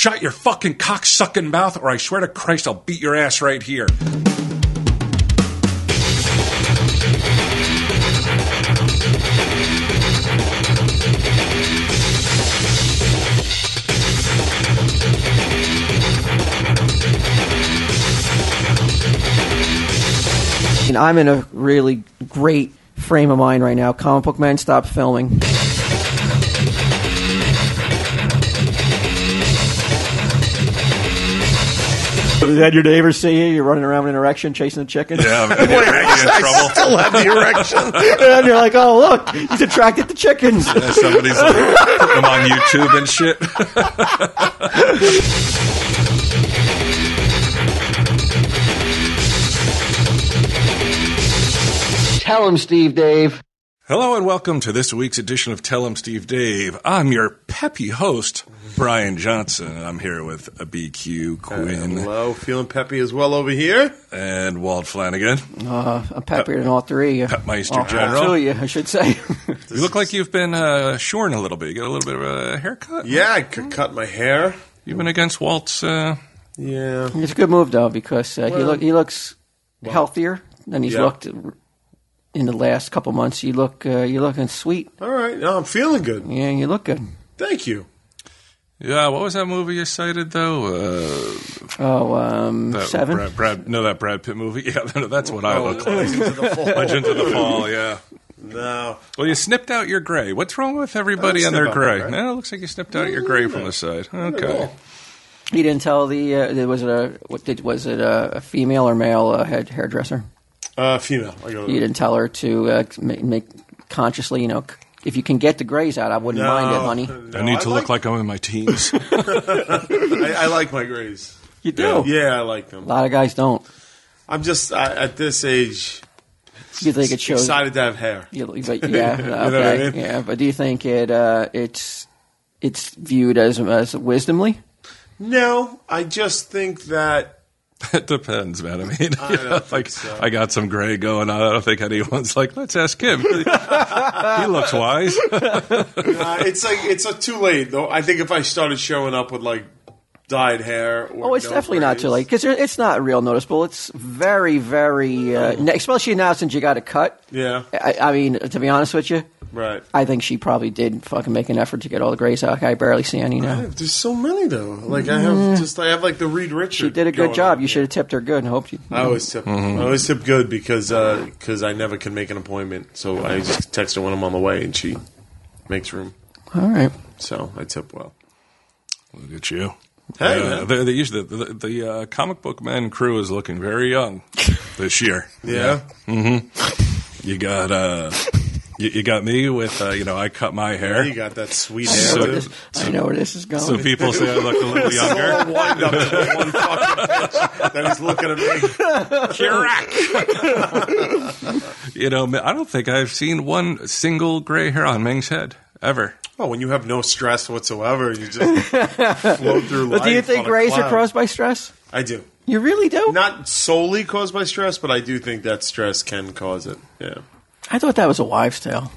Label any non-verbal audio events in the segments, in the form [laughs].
shut your fucking cock sucking mouth, or I swear to Christ, I'll beat your ass right here. I'm in a really great frame of mind right now. Comic book Man stop filming. Had your neighbors see you? You're running around with an erection, chasing a chicken. Yeah, I'm [laughs] getting in trouble. Still have the erection. [laughs] and you're like, oh look, he's attracted to chickens. Yeah, somebody's like, putting them on YouTube and shit. [laughs] Tell him, Steve, Dave. Hello and welcome to this week's edition of Tell 'em Steve Dave. I'm your peppy host, Bryan Johnson, and I'm here with a BQ Quinn Hello, feeling peppy as well over here. and Walt Flanagan. Uh, I'm peppier than all three. Pepmeister all General. two of you, I should say. [laughs] You look like you've been uh, shorn a little bit. You got a little bit of a haircut. Yeah, I could cut my hair. You've been against Walt's. Uh, Yeah. it's a good move though because uh, he Well- look he looks healthier than he's Yeah. looked in the last couple months. You look uh, you looking sweet. All right. No, I'm feeling good. Yeah, you look good. Thank you. yeah, what was that movie you cited though? Uh, Oh, um, that seven. Brad, Brad, no, that Brad Pitt movie. [laughs] Yeah, that's what I Oh, look like. Into the fall. Legend of the Fall. Yeah. No. Well, you snipped out your gray. What's wrong with everybody and their snip out my gray? gray. No, it looks like you snipped out your gray from the side. Okay. You didn't tell the uh, was it a what did was it a, a female or male uh, head hairdresser? Uh, female. I go. You didn't tell her to uh, make, make consciously. You know, if you can get the grays out, I wouldn't mind it, honey. I need to look like I'm in my teens. [laughs] [laughs] I, I like my grays. You do. Yeah, I like them. A lot of guys don't. I'm just I, at this age You think it shows? excited to have hair. You, but yeah, [laughs] okay, what I mean? yeah. But do you think it uh, it's it's viewed as as wisdomly? No, I just think that [laughs] it depends, man. I mean, [laughs] I don't know, think like so. I got some gray going on. I don't think anyone's like, let's ask him. [laughs] he looks wise. uh, it's like it's a too late though. I think if I started showing up with like dyed hair, or Oh, it's no definitely not too late because it's not real noticeable. It's very, very, uh, especially now since you got a cut. Yeah, I, I mean, to be honest with you, right. I think she probably did fucking make an effort to get all the grays out. I barely see any now. There's so many though. Like I have just I have like the Reed Richard. She did a good job. on. You should have tipped her good. and hoped you. I always tip. I always tip good because because I never can make an appointment. So I just text her when I'm on the way, and she makes room. All right. So I tip well. Look at you. Hey, Uh, man. the, the, usually the, the, the uh, comic book man crew is looking very young [laughs] this year. Yeah. Mm-hmm. You got uh, you, you got me with uh, you know I cut my hair. You got that sweet I know, So- where hair. this, I know where this is going. So people say I look a little [laughs] younger. All [laughs] wind up to one fucking bitch that he's looking at me. You know, I don't think I've seen one single gray hair on Ming's head ever. Well, when you have no stress whatsoever, you just float [laughs] through life. but do you think grays are caused by stress? I do. You really do? Not solely caused by stress, but I do think that stress can cause it. Yeah. I thought that was a wives' tale.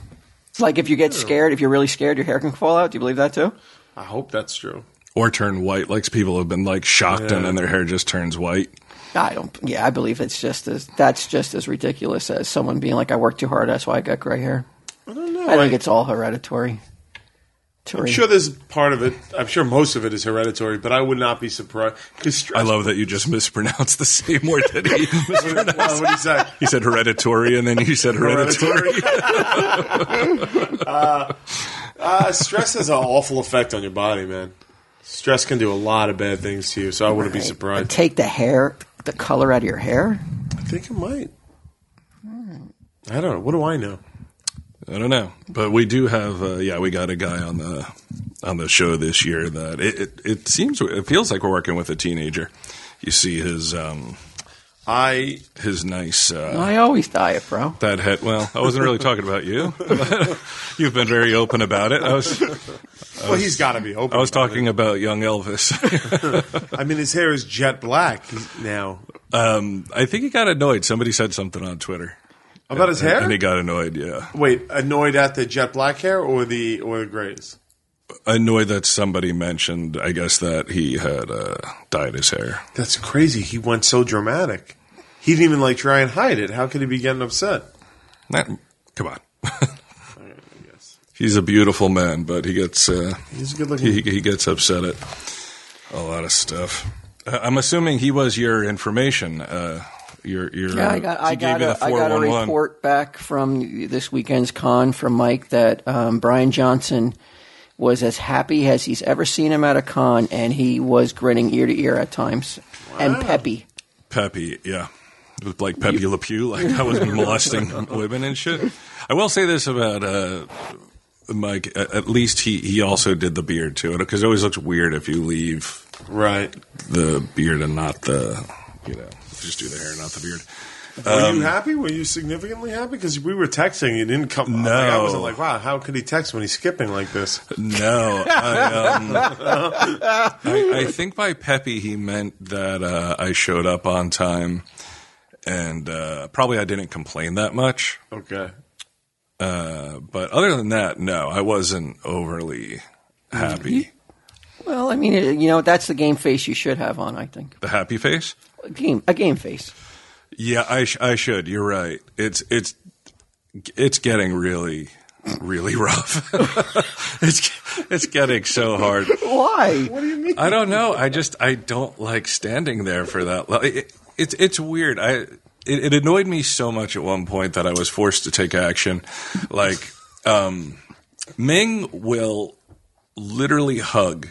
It's like if you get scared, if you're really scared, your hair can fall out. Do you believe that too? I hope that's true. Or turn white, like people have been like shocked and then their hair just turns white. I don't. Yeah, I believe it's just as that's just as ridiculous as someone being like, "I worked too hard, that's why I got gray hair." I don't know. I think I- it's all hereditary. I'm sure there's part of it. I'm sure most of it is hereditary, but I would not be surprised. Because I love that you just mispronounced the same word that he [laughs] mispronounced. Well, what do you say? He said hereditary, and then you said hereditary. [laughs] Uh, stress has an awful effect on your body, man. Stress can do a lot of bad things to you, so I wouldn't be But surprised. take the hair, the color out of your hair. I think it might. I don't know. What do I know? I don't know, but we do have. Uh, yeah, we got a guy on the on the show this year that it, it, it seems it feels like we're working with a teenager. You see his um, I his nice uh, I always diet, bro. that head. Well, I wasn't really talking about you. [laughs] You've been very open about it. I was well, he's got to be open. I was about talking about young Elvis. [laughs] I mean, his hair is jet black now. um, I think he got annoyed. Somebody said something on Twitter. About his hair? and he got annoyed. Yeah, Wait, annoyed at the jet black hair or the or the grays? annoyed that somebody mentioned, I guess, that he had uh, dyed his hair. That's crazy. He went so dramatic. He didn't even like try and hide it. How could he be getting upset? That, come on. [laughs] He's a beautiful man, but he gets uh, He's good looking. he, he gets upset at a lot of stuff. Uh, I'm assuming he was your information. Uh, your your Yeah, I got I got you a, the I got a report back from this weekend's con from Mike that um, Bryan Johnson was as happy as he's ever seen him at a con, and he was grinning ear to ear at times, and peppy. Peppy, yeah. With like Pepe Le Pew, like I was molesting [laughs] women and shit. I will say this about uh, Mike. At at least he, he also did the beard too, because it always looks weird if you leave Right. the beard and not the, you know, just do the hair, not the beard. Were Um, you happy? Were you significantly happy? Because we were texting. You didn't come. No. Like, I wasn't like, wow, how could he text when he's skipping like this? No, I, um, I, I think by peppy he meant that uh, I showed up on time, and uh, probably I didn't complain that much. Okay. Uh, but other than that, no, I wasn't overly happy. Well, I mean, you know, that's the game face you should have on. I think The happy face? A game a game face. Yeah, I sh- I should. You're right. It's it's it's getting really really rough. [laughs] it's it's getting so hard. Why? What do you mean? I don't know. I just I don't like standing there for that. lo- It, it's it's weird. I it, it annoyed me so much at one point that I was forced to take action. Like um, Ming will literally hug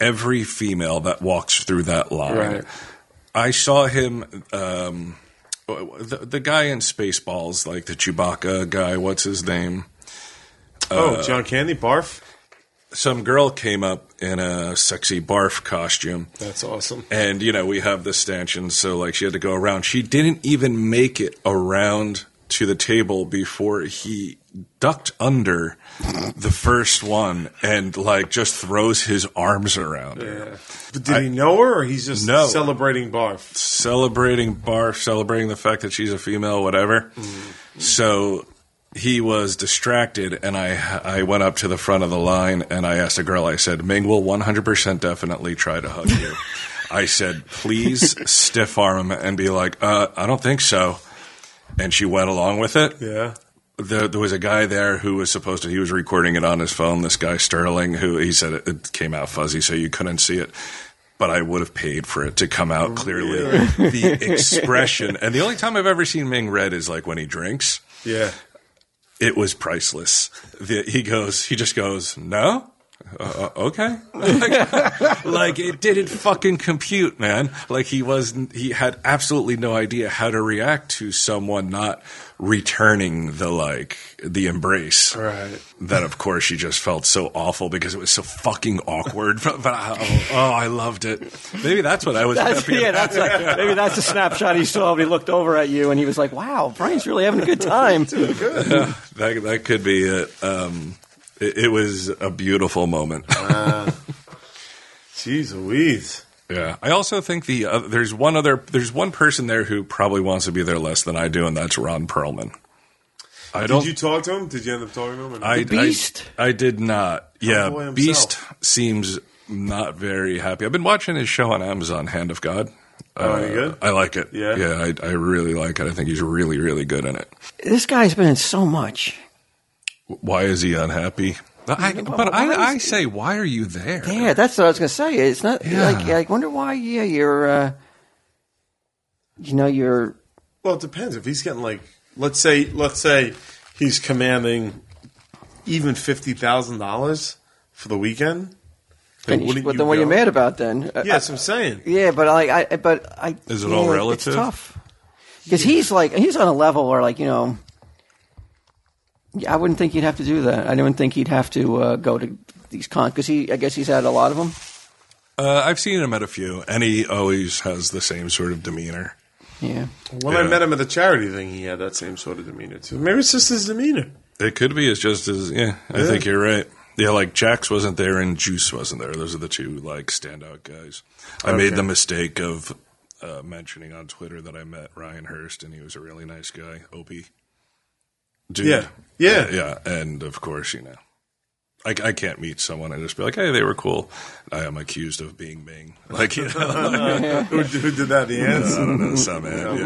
every female that walks through that line. Right. I saw him. Um, the, the guy in Spaceballs, like the Chewbacca guy. What's his name? oh, John Candy, barf. Some girl came up in a sexy barf costume. That's awesome. and you know we have the stanchion so like she had to go around she didn't even make it around to the table before he ducked under the first one and like just throws his arms around her. But did he know her, or he's just No. celebrating barf? celebrating barf celebrating the fact that she's a female whatever. So he was distracted and I I went up to the front of the line and I asked a girl I said Ming will 100% definitely try to hug you. I said please [laughs] stiff arm him and be like uh, I don't think so. And she went along with it. Yeah. There, there was a guy there who was supposed to he was recording it on his phone this guy sterling who he said it, it came out fuzzy so you couldn't see it. But i would have paid for it to come out clearly. The expression. And the only time i've ever seen ming red is like when he drinks. Yeah. it was priceless. The, he goes he just goes no uh, uh, okay like, [laughs] like, it didn't fucking compute man like he was he had absolutely no idea how to react to someone not returning the like the embrace Right. that of course she just felt so awful because it was so fucking awkward [laughs] but, but oh, oh i loved it maybe that's what i was That's, yeah, about. that's like maybe that's a snapshot he saw. when He looked over at you and he was like, "Wow, Bryan's really having a good time." [laughs] that, that could be it um it, it was a beautiful moment [laughs] Jeez Louise. Yeah, I also think the uh, there's one other there's one person there who probably wants to be there less than I do, and that's Ron Perlman. I don't. Did you talk to him? Did you end up talking to him? or not? I, Beast? I, I did not. Yeah. Beast seems not very happy. I've been watching his show on Amazon, Hand of God. Oh, Uh, you good? I like it. Yeah? yeah, I, I really like it. I think he's really, really good in it. This guy's been in so much. Why is he unhappy? I, but I, I say, why are you there? Yeah, that's what I was gonna say. It's not Yeah. like I wonder why. Yeah, you're. Uh, you know, you're. Well, it depends. If he's getting like, let's say, let's say he's commanding even fifty thousand dollars for the weekend. Then, wouldn't but you then what are you mad about then? Yes, Yeah, I'm saying. Yeah, but I, I but I. Is it you all know, relative? It's tough because he's like he's on a level where like you know. Yeah, I wouldn't think he'd have to do that. I don't think he'd have to uh, go to these cons because he. I guess he's had a lot of them. Uh, I've seen him at a few, and he always has the same sort of demeanor. Yeah. When I Yeah. met him at the charity thing, he had that same sort of demeanor too. Maybe it's just his demeanor. It could be as just as yeah. I think you're right. Yeah, like Jax wasn't there and Juice wasn't there. Those are the two like standout guys. I made the mistake of uh, mentioning on Twitter that I met Ryan Hurst and he was a really nice guy. Opie, dude. Yeah. Yeah. yeah. And of course, you know, I, I can't meet someone and just be like, hey, they were cool. I am accused of being Bing. [laughs] Like, you know, [laughs] who, who did that? The ants. I don't know, some ad,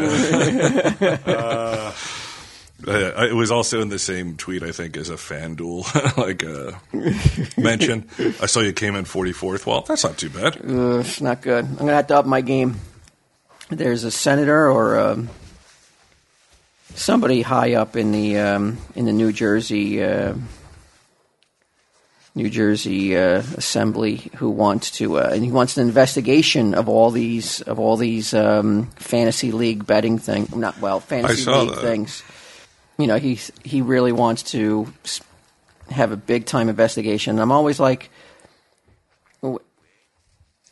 yeah. [laughs] Uh, it was also in the same tweet, I think, as a FanDuel like uh, mention. I saw you came in 44th. Well, that's not too bad. Uh, it's not good. I'm gonna have to up my game. There's a senator or um, somebody high up in the um, in the New Jersey uh, New Jersey uh, Assembly who wants to uh, and he wants an investigation of all these of all these um, fantasy league betting thing. Not well, fantasy league that. things. You know, he he really wants to have a big time investigation. I'm always like,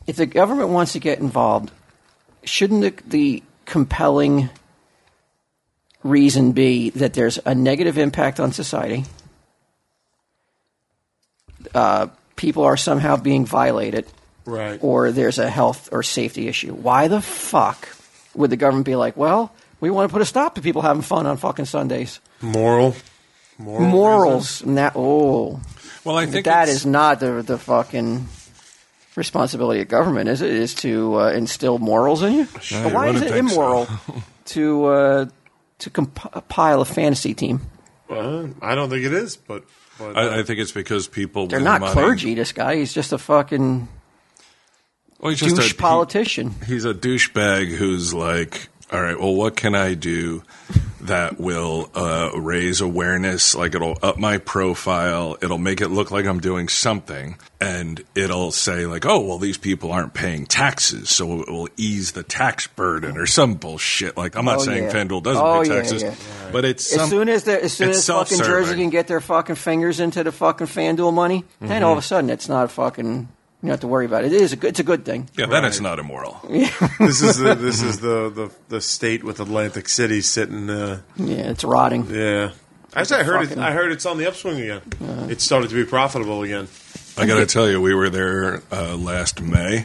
if the government wants to get involved, shouldn't the, the compelling reason be that there's a negative impact on society? Uh, people are somehow being violated, Right. or there's a health or safety issue. Why the fuck would the government be like, well, we want to put a stop to people having fun on fucking Sundays? Moral. Moral. Morals. And that, oh. Well, I think that it's- is not the the fucking responsibility of government, is it? Is to uh, instill morals in you? But why is it think so. immoral [laughs] to uh, to compile a fantasy team? Well, I don't think it is, but, but uh, I, I think it's because people They're not money- clergy. This guy, he's just a fucking Well, he's just douche a, politician. He, he's a douchebag who's like, all right, well, what can I do that will uh, raise awareness? Like, it'll up my profile. It'll make it look like I'm doing something, and it'll say like, oh, well, these people aren't paying taxes, so it will ease the tax burden or some bullshit. Like, I'm not Oh, saying yeah. FanDuel doesn't Oh, pay taxes, yeah. but it's as some- soon as the, as soon as fucking Jersey can get their fucking fingers into the fucking FanDuel money, then Mm-hmm. all of a sudden it's not fucking. You don't have to worry about it. It is a good. It's a good thing. yeah, then it's not immoral. [laughs] this is the, this is the, the, the state with Atlantic City sitting. Uh, Yeah, it's rotting. yeah. Actually, I heard it. I heard it's on the upswing again. It started to be profitable again. I got to tell you, we were there uh, last May.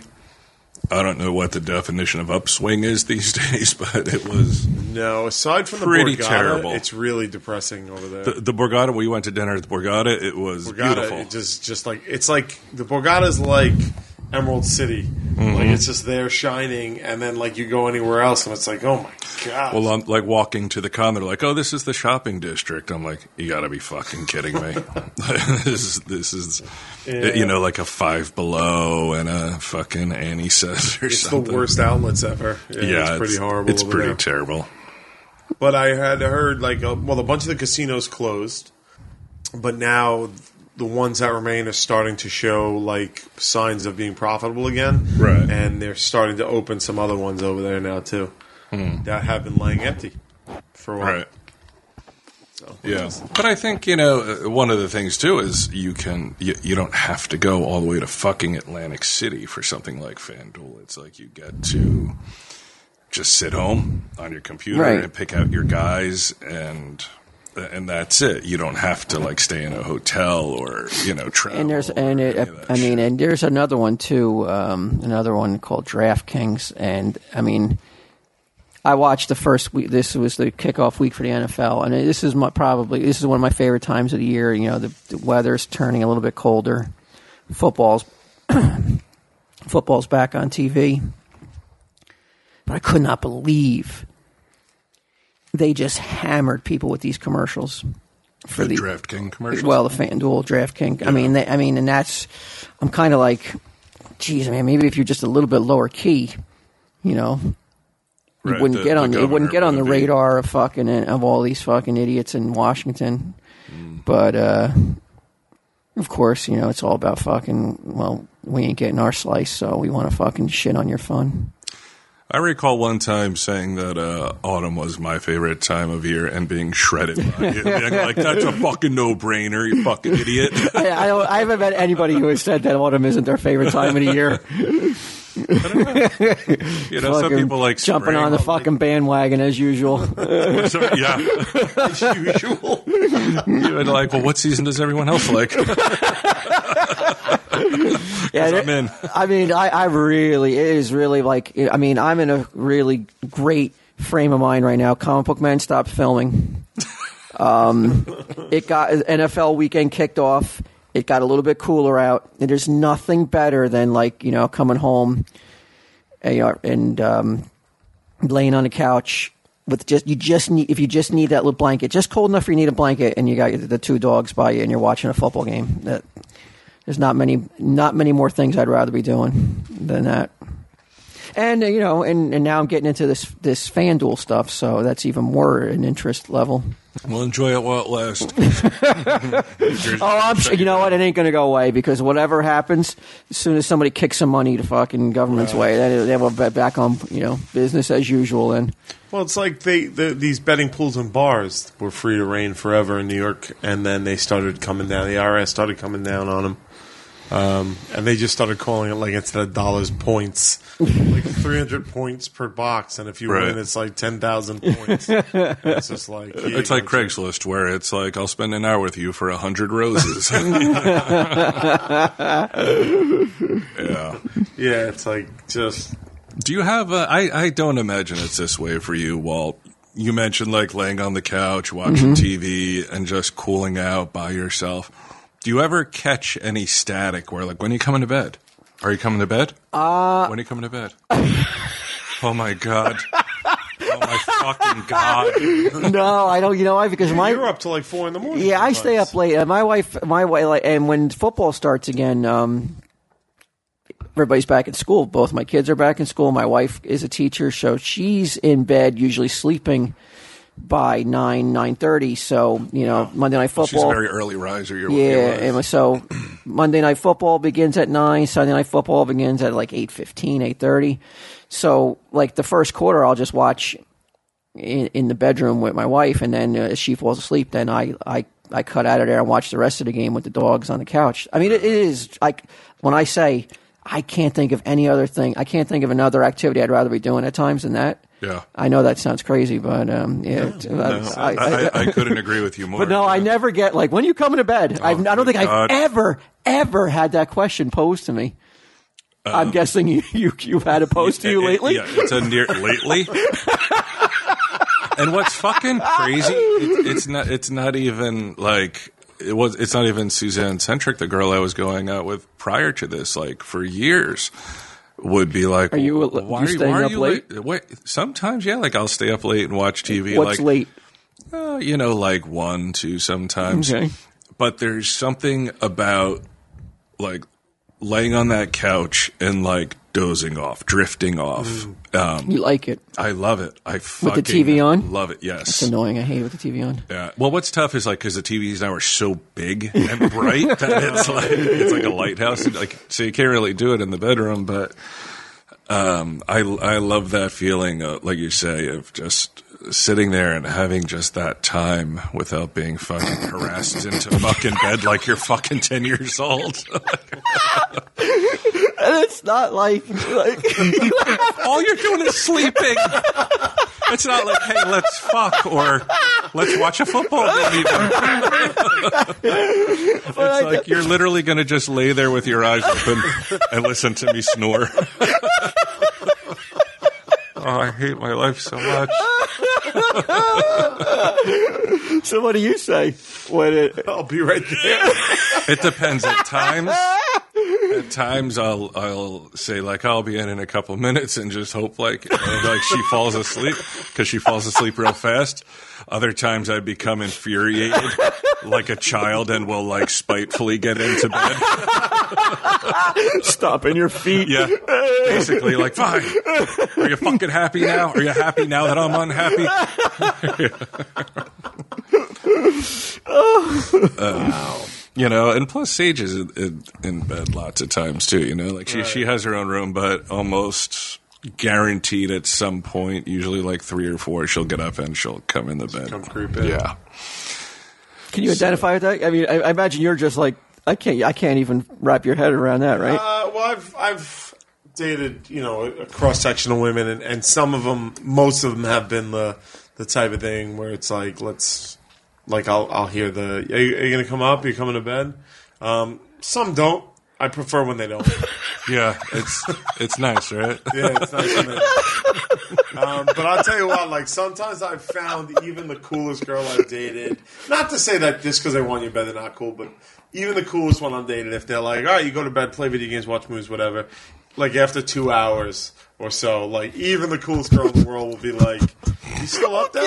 I don't know what the definition of upswing is these [laughs] days, but it was No, aside from the Borgata, terrible. it's really depressing over there. the, the Borgata. We went to dinner at the Borgata. It was Borgata, beautiful. it just just like it's like the Borgata is like Emerald City. Mm-hmm. Like it's just there shining, and then like you go anywhere else, and it's like, oh my god. well, I'm like walking to the con. They're like, "Oh, this is the shopping district." I'm like, "You got to be fucking kidding me!" [laughs] [laughs] this is this is you know like a Five Below and a fucking Annie Sez or it's the worst outlets ever. Yeah, Yeah, it's pretty horrible. It's pretty there. terrible. But I had heard like uh, well, a bunch of the casinos closed, but now the ones that remain are starting to show like signs of being profitable again. Right. and they're starting to open some other ones over there now too that have been laying empty for a while. Hmm. Right. So, Yeah, but I think you know uh, one of the things too is you can you, you don't have to go all the way to fucking Atlantic City for something like FanDuel. It's like you get to just sit home on your computer Right. and pick out your guys and and that's it. You don't have to like stay in a hotel or you know travel. And there's and it, any of that I mean, shit. and there's another one too. Um, another one called DraftKings, and I mean, I watched the first week. This was the kickoff week for the NFL, and this is my, probably this is one of my favorite times of the year. You know, the, the weather's turning a little bit colder. Football's [coughs] football's back on TV, but I could not believe they just hammered people with these commercials for the the DraftKings commercials. well, the FanDuel, DraftKings. I mean, they, I mean, and that's. I'm kind of like, geez, man. Maybe if you're just a little bit lower key, you know, you Right, wouldn't the- get the on. It wouldn't get on the be- radar of fucking of all these fucking idiots in Washington. Mm. But uh, of course, you know, it's all about fucking. Well, we ain't getting our slice, so we want to fucking shit on your fun. I recall one time saying that uh, autumn was my favorite time of year and being shredded by you. [laughs] Being like, that's a fucking no brainer, you fucking idiot. [laughs] I, I, don't, I haven't met anybody who has said that autumn isn't their favorite time of the year. [laughs] You know, some people like jumping spring. on the fucking bandwagon as usual. So, yeah. as usual. You're like, well, what season does everyone else like? Yeah, I'm in. I mean, I, I really, it is really like, I mean, I'm in a really great frame of mind right now. Comic Book Man stopped filming. Um, it got NFL weekend kicked off, it got a little bit cooler out. And there's nothing better than like you know coming home, and, you know, and um, laying on the couch with just you just need if you just need that little blanket, just cold enough for you need a blanket, and you got the two dogs by you, and you're watching a football game. That there's not many not many more things I'd rather be doing than that. And uh, you know, and, and now I'm getting into this this FanDuel stuff, so that's even more an interest level. We'll enjoy it while it lasts. [laughs] Oh, I'm sure. You know what? It ain't going to go away because whatever happens, as soon as somebody kicks some money to fucking government's way, then they will be back on you know business as usual. And Well, it's like they the, these betting pools and bars were free to reign forever in New York, and then they started coming down. The IRS started coming down on them, um, and they just started calling it like instead of dollars, points, like [laughs] three hundred points per box, and if you Right. win, it's like ten thousand points. And it's just like It's like Craigslist, where it's like, I'll spend an hour with you for a hundred roses. [laughs] yeah. Yeah, it's like just Do you have? A, I I don't imagine it's this way for you, Walt. You mentioned like laying on the couch, watching TV, and just cooling out by yourself. Do you ever catch any static where, like, when are you coming to bed? Are you coming to bed? Uh, when are you coming to bed? oh my god! Oh my fucking god! [laughs] no, I don't. You know why? Because my you're up till like four in the morning. Yeah, I stay up late. Uh, my wife, my wife, like, and when football starts again, um, everybody's back in school. Both my kids are back in school. My wife is a teacher, so she's in bed, usually sleeping by nine nine thirty. So you know, Monday night She's a football. very early riser. You're, yeah, and so [clears throat] Monday night football begins at nine. Sunday night football begins at like 8.15, 8.30. So like the first quarter, I'll just watch in, in the bedroom with my wife, and then uh, as she falls asleep, then I, I I cut out of there and watch the rest of the game with the dogs on the couch. I mean, it, it is like when I say I can't think of any other thing. I can't think of another activity I'd rather be doing at times than that. Yeah. I know that sounds crazy, but um, yeah, it- No, I- I, I, I couldn't agree with you [laughs] more. but no, I never get like when you coming to bed. I've, I don't think God. I've ever ever had that question posed to me. I'm guessing you, you you've had it posed to you It- it- lately. yeah, it's a near lately. and what's fucking crazy? It, it's not. It's not even like it was. It's not even Suzanne centric. The girl I was going out with prior to this, like for years, would be like, Are you- Why you staying why are up you late? Wait, sometimes, yeah. Like I'll stay up late and watch TV. What's like, late? uh, you know, like one, two, sometimes. Okay. But there's something about like laying on that couch and like dozing off, drifting off. Um, You like it? I love it. I fucking TV on? Love it. Yes. It's annoying. I hate it with the TV on. Yeah. Well, what's tough is like because the TVs now are so big and [laughs] bright that it's like it's like a lighthouse. Like so, you can't really do it in the bedroom. But um, I I love that feeling, uh, like you say, of just sitting there and having just that time without being fucking harassed into fucking bed like you're fucking ten years old. [laughs] And it's not like, like [laughs] All you're doing is sleeping. It's not like, hey, let's fuck or let's watch a football game. Even. [laughs] it's like you're literally going to just lay there with your eyes open and listen to me snore. oh, I hate my life so much. [laughs] so. What do you say when it? I'll be right there. [laughs] It depends. At times, at times I'll I'll say like I'll be in in a couple minutes and just hope like like she falls asleep because she falls asleep real fast. Other times I become infuriated [laughs] like a child and will like spitefully get into bed. Stomping your feet. Yeah, basically like fine. Are you fucking happy now? Are you happy now that I'm unhappy? Uh, [laughs] You know, and plus Sage is in, in, in bed lots of times too. You know, like she she has her own room, but almost guaranteed at some point, usually like three or four, she'll get up and she'll come in the bed. Come creep in. Yeah, Can you identify with that? I mean, I, I imagine you're just like I can't. I can't even wrap your head around that, right? Uh, well, I've I've dated you know a cross section of women, and, and some of them, most of them have been the the type of thing where it's like let's like I'll I'll hear the are you, are you gonna come up? Are you coming to bed? Um, some don't. I I prefer when they don't. [laughs] Yeah, it's it's nice, right? [laughs] Yeah, it's nice when they don't. Um, but I'll tell you what, like sometimes I've found even the coolest girl I've dated. Not to say that just because they want you better, they're not cool, but even the coolest one I've dated, if they're like, all right, you go to bed, play video games, watch movies, whatever. Like after two hours or so, like even the coolest girl in the world will be like, "You still up there?"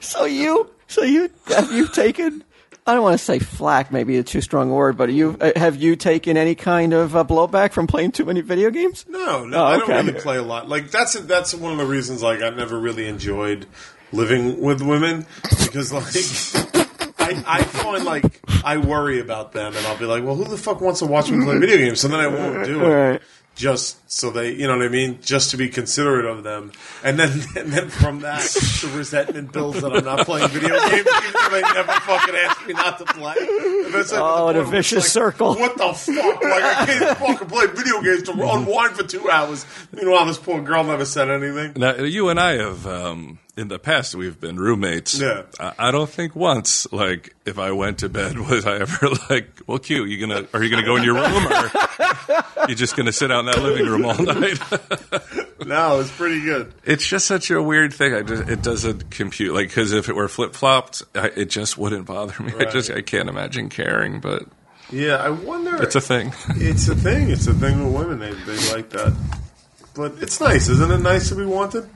[laughs] So you, so you, have you taken? I don't want to say flack, maybe a too strong word, but you uh, have you taken any kind of uh, blowback from playing too many video games? No, no, Oh, I don't really play a lot. Like that's that's one of the reasons. Like I've never really enjoyed living with women because like I, I find like I worry about them, and I'll be like, well, who the fuck wants to watch me play video games? So then I won't do it. Right. Just so they, you know what I mean, just to be considerate of them, and then [laughs] and then from that, the resentment builds that I'm not playing video games, even though they never fucking asked me not to play. That's like Oh, the a point where it's vicious circle. What the fuck? Like I can't fucking play video games to unwind for two hours. Meanwhile, this poor girl never said anything. Now, you and I have um, in the past we've been roommates. Yeah. I, I don't think once, like, if I went to bed, [laughs] was I ever like, "Well, Q, you gonna are you gonna go in your room or [laughs] you just gonna sit out in that living room all night?" [laughs] No, it's pretty good. it's just such a weird thing. I just it doesn't compute. Like, because if it were flip flopped, it just wouldn't bother me. I just I can't imagine caring, but Yeah, I wonder. it's a thing. It's a thing. It's a thing with women. They they like that. But it's nice, isn't it? Nice to be wanted.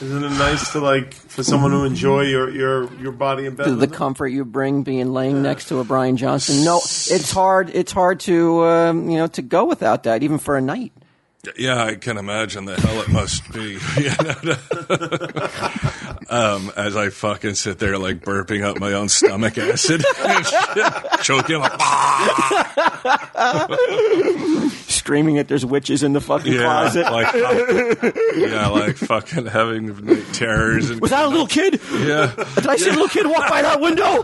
Isn't it nice to like for someone to enjoy your your your body in bed? The, with the them? comfort you bring being laying next to a Bryan Johnson. No, it's hard. It's hard to um, you know to go without that, even for a night. Yeah, I can imagine the hell it must be. [laughs] Um, as I fucking sit there like burping up my own stomach acid, choking like, [laughs] Screaming that there's witches in the fucking yeah, closet. like yeah, like fucking having night terrors. And, Was that a little kid? yeah, Did I see a little kid walk by that window?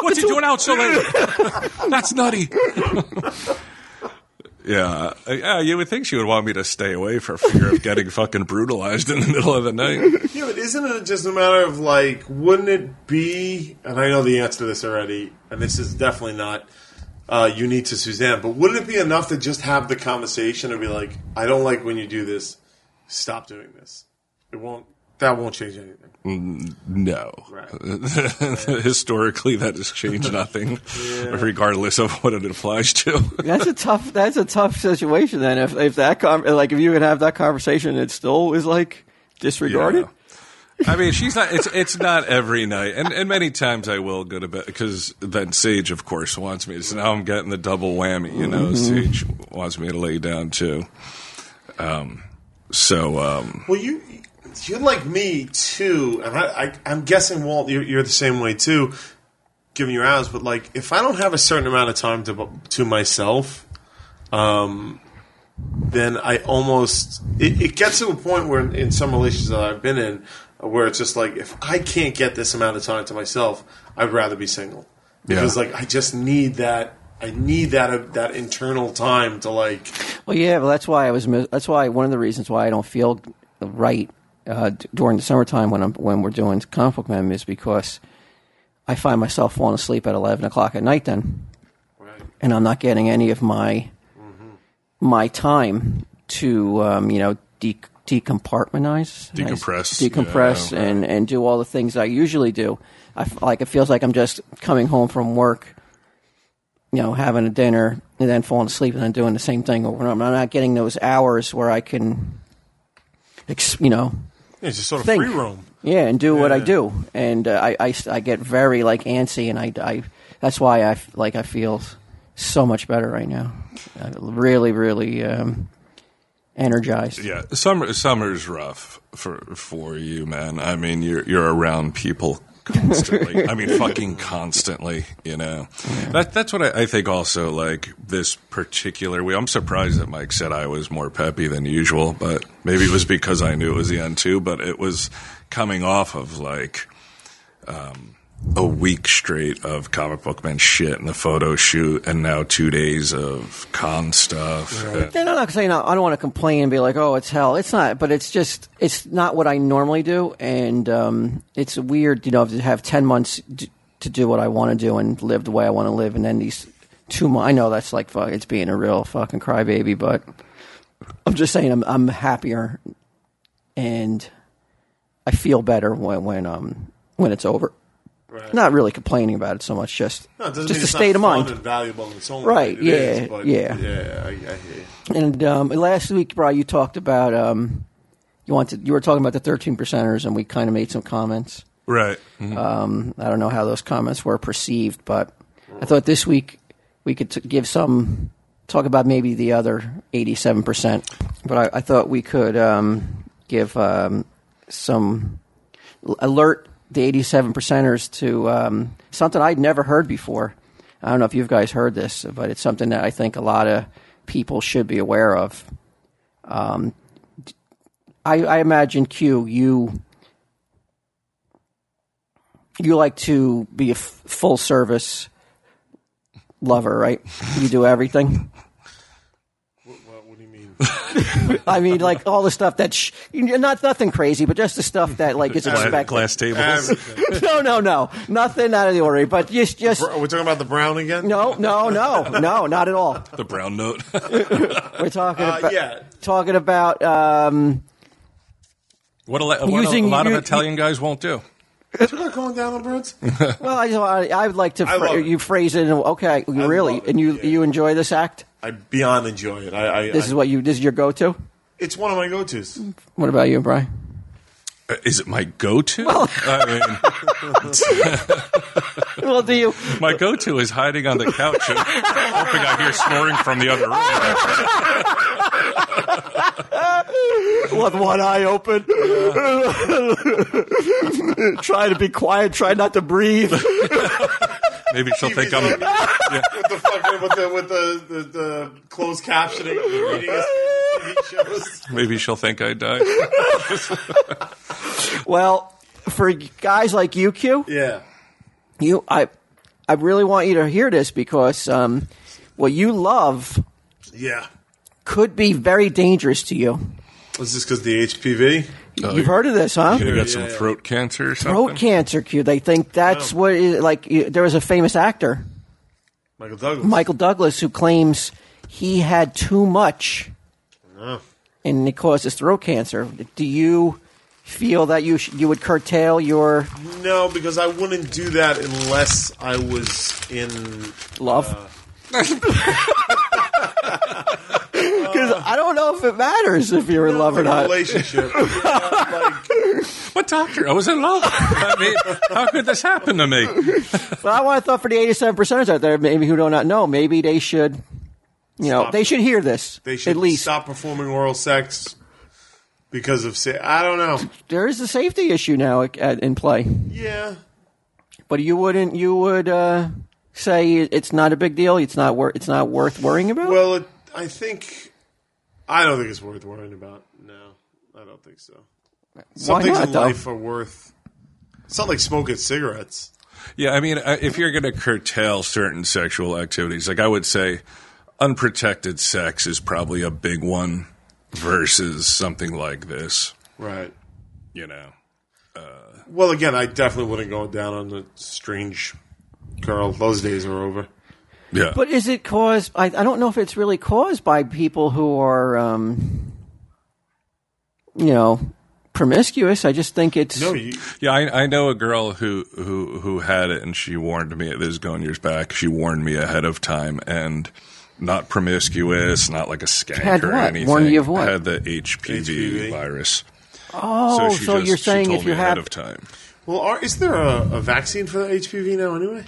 what's he doing out so late? [laughs] That's nutty. Yeah, uh, yeah. You would think she would want me to stay away for fear of getting fucking brutalized in the middle of the night. Yeah, but isn't it just a matter of like, wouldn't it be? And I know the answer to this already, and this is definitely not uh, unique to Suzanne. But wouldn't it be enough to just have the conversation and be like, "I don't like when you do this. Stop doing this." It won't. That won't change anything. No. [laughs] Right. Historically, that has changed [laughs] nothing, regardless of what it applies to. [laughs] That's a tough. That's a tough situation. Then, if if that con- like if you could have that conversation, it still is like disregarded. I mean, she's not. It's it's not every night, and and many times I will go to bed because then Sage, of course, wants me. So now I'm getting the double whammy. You know, Sage wants me to lay down too. Um, so um, Well, you you're like me too, and I, I I'm guessing Walt, you're, you're the same way too, given your hours. But like, if I don't have a certain amount of time to to myself, um, then I almost it, it gets to a point where in, in some relationships that I've been in, where it's just like if I can't get this amount of time to myself, I'd rather be single because Yeah. like I just need that. I need that uh, that internal time to like. Well, yeah, well, that's why I was. That's why one of the reasons why I don't feel right uh, d- during the summertime when I'm when we're doing comic book men is because I find myself falling asleep at eleven o'clock at night then, and I'm not getting any of my my time to um, you know de- decompartmentize, Decompress. decompress, Yeah, and and do all the things I usually do. I like it feels like I'm just coming home from work you know, having a dinner and then falling asleep and then doing the same thing over and over. I'm not getting those hours where I can, you know, It's just sort of Think. free roam. yeah, and do what I do. And uh, I, I, I get very like antsy, and I, I that's why I like I feel so much better right now. Uh, really, really um, energized. yeah, summer summer's rough for for you, man. I mean, you're you're around people constantly. [laughs] I mean, fucking constantly. You know, that that's what I, I think. Also, like this particular I'm surprised that Mike said I was more peppy than usual, but maybe it was because I knew it was the end too. But it was coming off of like. Um, a week straight of comic book man shit and the photo shoot, and now two days of con stuff. And- Yeah, no, no, because you know, I don't want to complain and be like, "Oh, it's hell." It's not, but it's just it's not what I normally do, and um, it's weird, you know, to have ten months d- to do what I want to do and live the way I want to live, and then these two months. I know that's like fuck, it's being a real fucking crybaby, but I'm just saying I'm I'm happier and I feel better when when um when it's over. Right. Not really complaining about it so much, just No, just mean a it's state not of fun mind. and valuable in its own Right, right. It is, yeah, but yeah. yeah. I, I hear you. And um, last week, Bryan, you talked about um, you wanted you were talking about the thirteen percenters, and we kind of made some comments. Right. Um, I don't know how those comments were perceived, but I thought this week we could t- give some talk about maybe the other eighty-seven percent. But I, I thought we could um, give um, some alert the eighty-seven percenters to um, something I'd never heard before. I don't know if you guys heard this, but it's something that I think a lot of people should be aware of. Um, I, I imagine Q, you you like to be a f- full service lover, right? You do everything. What, what, what do you mean? I mean, like all the stuff that sh- not nothing crazy, but just the stuff that like is Glass, expected. glass tables. Everything. [laughs] No, no, no, nothing out of the ordinary. But just, just Are we talking about the brown again? no, no, no, no, not at all. the brown note. [laughs] We're talking Uh, about yeah. talking about um, what a, what Using a lot you- of Italian guys won't do. You're not going down on birds? well, I, just, I, I would like to I fra- it. you phrase it. In, okay, you I really, love it, and you yeah. you enjoy this act. I beyond enjoy it. I, I, This I is what you. This is your go-to. it's one of my go-tos. What about you, Bryan? Uh, Is it my go-to? I mean, [laughs] Well, do you? my go-to is hiding on the couch and hoping I hear snoring from the other room. [laughs] with one eye open. [laughs] try to be quiet. Try not to breathe. Maybe she'll think I'm. [laughs] Yeah. with the fucking with the with the, the, the closed captioning reading his TV shows. Maybe she'll think I died. [laughs] Well, for guys like you, Q, Yeah. you, I, I really want you to hear this because um, what you love Yeah. could be very dangerous to you. Was this because the HPV? Uh, You've heard of this, huh? You got some throat cancer or something? Throat cancer, Q. They think that's Oh. what. Is, like you- there was a famous actor, Michael Douglas. Michael Douglas, who claims he had too much No. and it causes throat cancer. Do you feel that you sh- you would curtail your No, because I wouldn't do that unless I was in. love? Uh, [laughs] [laughs] Because I don't know if it matters if you're in love or in a not. relationship. Yeah, [laughs] like, What doctor? I was in love. I mean, how could this happen to me? But I want to thought for the 87 percenters out there, maybe who do not know, maybe they should, you know, Stop. they should hear this. they should at least stop performing oral sex because of. Say, I don't know. there is a safety issue now at, at, in play. Yeah. But you wouldn't, you would uh, say it's not a big deal. It's not worth. It's not worth worrying about. Well, it, I think. I don't think it's worth worrying about. No, I don't think so. Some Why things not, in though? life are worth. It's not like smoking cigarettes. Yeah, I mean, uh, if you're going to curtail certain sexual activities, like I would say, unprotected sex is probably a big one versus something like this. Right. You know, Well, again, I definitely wouldn't go down on the strange girl. Those days are over. Yeah. But is it caused? I, I don't know if it's really caused by people who are, um, you know, promiscuous. I just think it's. No, you. Yeah, I, I know a girl who, who who had it, and she warned me. This is going years back. She warned me ahead of time, and not promiscuous, not like a skank Had or what? anything. Warned you of what? Had the HPV, HPV. virus. oh, she so just- you're she saying told if me you ahead of time. Well, are, is there a, a vaccine for the HPV now? Anyway,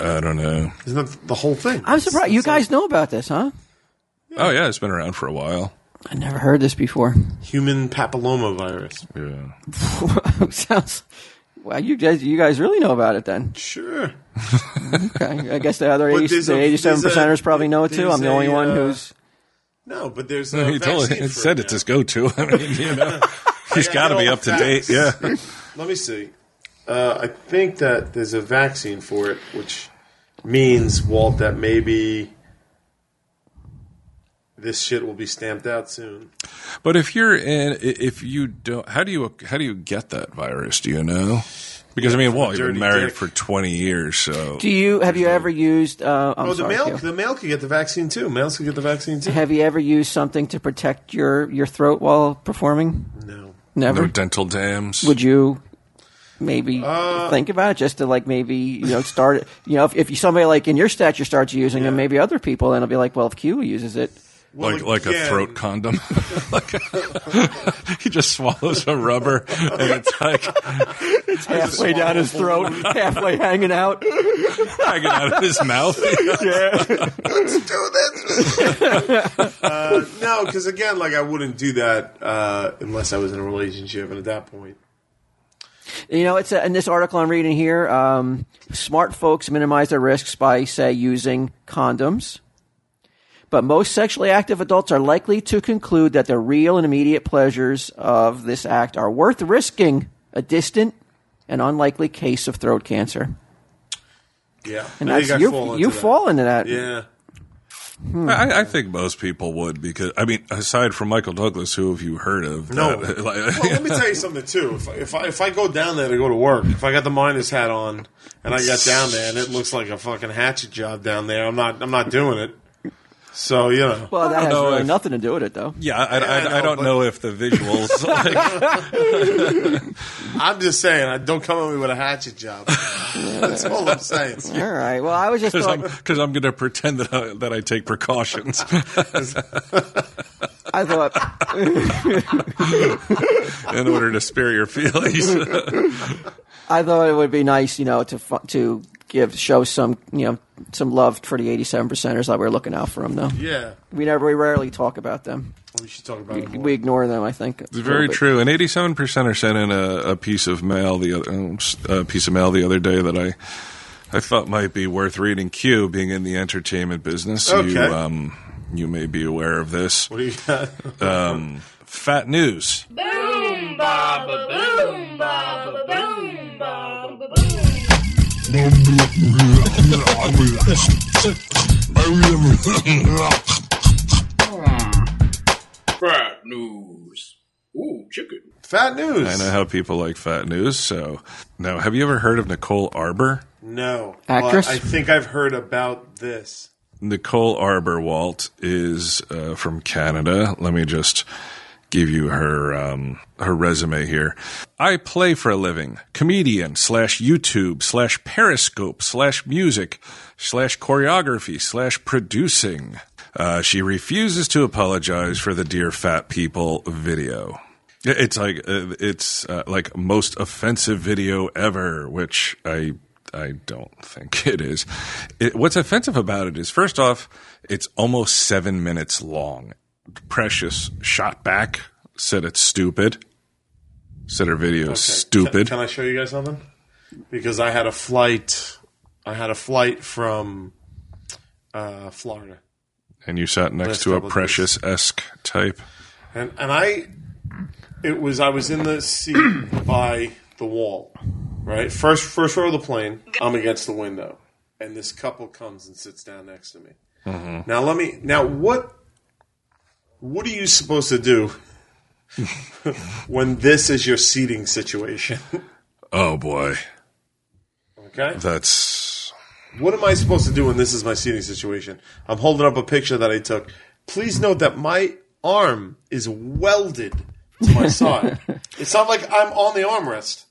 I don't know. isn't that the whole thing? I'm surprised you It's like guys know about this, huh? Oh yeah, it's been around for a while. I never heard this before. human papilloma virus. Yeah. [laughs] Sounds. Well, you guys, you guys really know about it then. Sure. Okay, I guess the other But 80, there's the a- 87 there's a- percenters probably know it too. there's I'm the only a, one uh, who's. No, but there's a he told vaccine it for said it it's his go-to. [laughs] I mean, you know, [laughs] he's got to be all up to date. Yeah. Let me see. Uh, I think that there's a vaccine for it, which means Walt that maybe this shit will be stamped out soon. But if you're in, if you don't, how do you how do you get that virus? Do you know? Because I mean, well, you've been married dick. for twenty years, so Do you have you ever used? Uh, I'm Oh, the sorry, male, Q. the male could get the vaccine too. Males could get the vaccine too. Have you ever used something to protect your your throat while performing? No. Never. no dental dams. Would you maybe Uh, think about it just to like maybe you know start? You know, if, if you somebody like in your stature starts using them, maybe other people, then it'll be like, well, if Q uses it, Well, like like a throat condom. [laughs] like he just swallows a rubber, and it's like it's halfway down his throat, halfway hanging out. hanging out of his mouth. [laughs] do this. uh, no, because again, like I wouldn't do that uh, unless I was in a relationship, and at that point, You know, it's a, in this article I'm reading here. Um, smart folks minimize their risks by, say, using condoms. But most sexually active adults are likely to conclude that the real and immediate pleasures of this act are worth risking a distant and unlikely case of throat cancer. yeah, And I that's you. fall into You that. fall into that. Yeah, Hmm. I, I think most people would because I mean, aside from Michael Douglas, who have you heard of? No. that- [laughs] like- Well, let me tell you something too. If if I, if I go down there to go to work, if I got the miners hat on and I got down there and it looks like a fucking hatchet job down there, I'm not I'm not doing it. So you know, Well, that has know really if- nothing to do with it, though. yeah, I, I, I I, don't but- know if the visuals. [laughs] Like, I'm just saying, I don't come at me with a hatchet job. [laughs] That's all I'm saying. All right. Well, I was just because I'm, I'm going to pretend that I, that I take precautions. [laughs] I thought in order to spare your feelings. I thought it would be nice, you know, to to give show some, you know, some love for the 87 percenters that we're looking out for them, though. Yeah, We never, we rarely talk about them. we should talk about it more. We ignore them. I think It's very true. And 87% are sent in a, a piece of mail the other um, s- a piece of mail the other day that I I thought might be worth reading. Q, being in the entertainment business, you um you may be aware of this. What do you got? Fat news. Boom, baba, boom, Fat news. Ooh, chicken. Fat news. I know how people like fat news. So now, have you ever heard of Nicole Arbour? No, Actress? But I think I've heard about this. Nicole Arbour Walt is uh, from Canada. Let me just give you her um, her resume here. I play for a living, comedian slash YouTube slash Periscope slash music slash choreography slash producing. Uh, she refuses to apologize for the "Dear Fat People" video. It's like uh, it's uh, like most offensive video ever, which I I don't think [laughs] it is. It, what's offensive about it is first off, it's almost seven minutes long. Precious shot back said it's stupid. Said her video is Okay, stupid. Can, can I show you guys something? Because I had a flight. I had a flight from uh, Florida, and you sat next Last to a precious esque type. and and I, it was I was in the seat by the wall, right? First first row of the plane. I'm against the window, and this couple comes and sits down next to me. Now let me. Now what? What are you supposed to do [laughs] when this is your seating situation? Oh boy, Okay. that's What am I supposed to do when this is my seating situation? I'm holding up a picture that I took. Please note that my arm is welded to my [laughs] side. it's not like I'm on the armrest.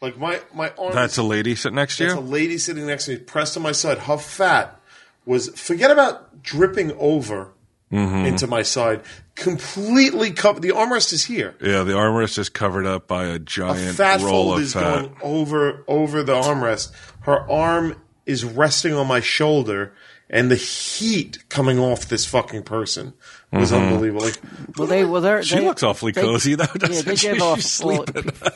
Like my my arm. that's a lady sitting next to that's a lady sitting next to me, pressed to my side. How fat was? Forget about dripping over Mm-hmm. into my side. Completely covered. The armrest is here. Yeah, the armrest is covered up by a giant A giant fat roll fold of is fat. going over over the armrest. Her arm is resting on my shoulder, and the heat coming off this fucking person was unbelievable. Like, Well, they well, they're, Mm-hmm. She they- looks awfully they- cozy though. Yeah, Doesn't they she? give off She's well,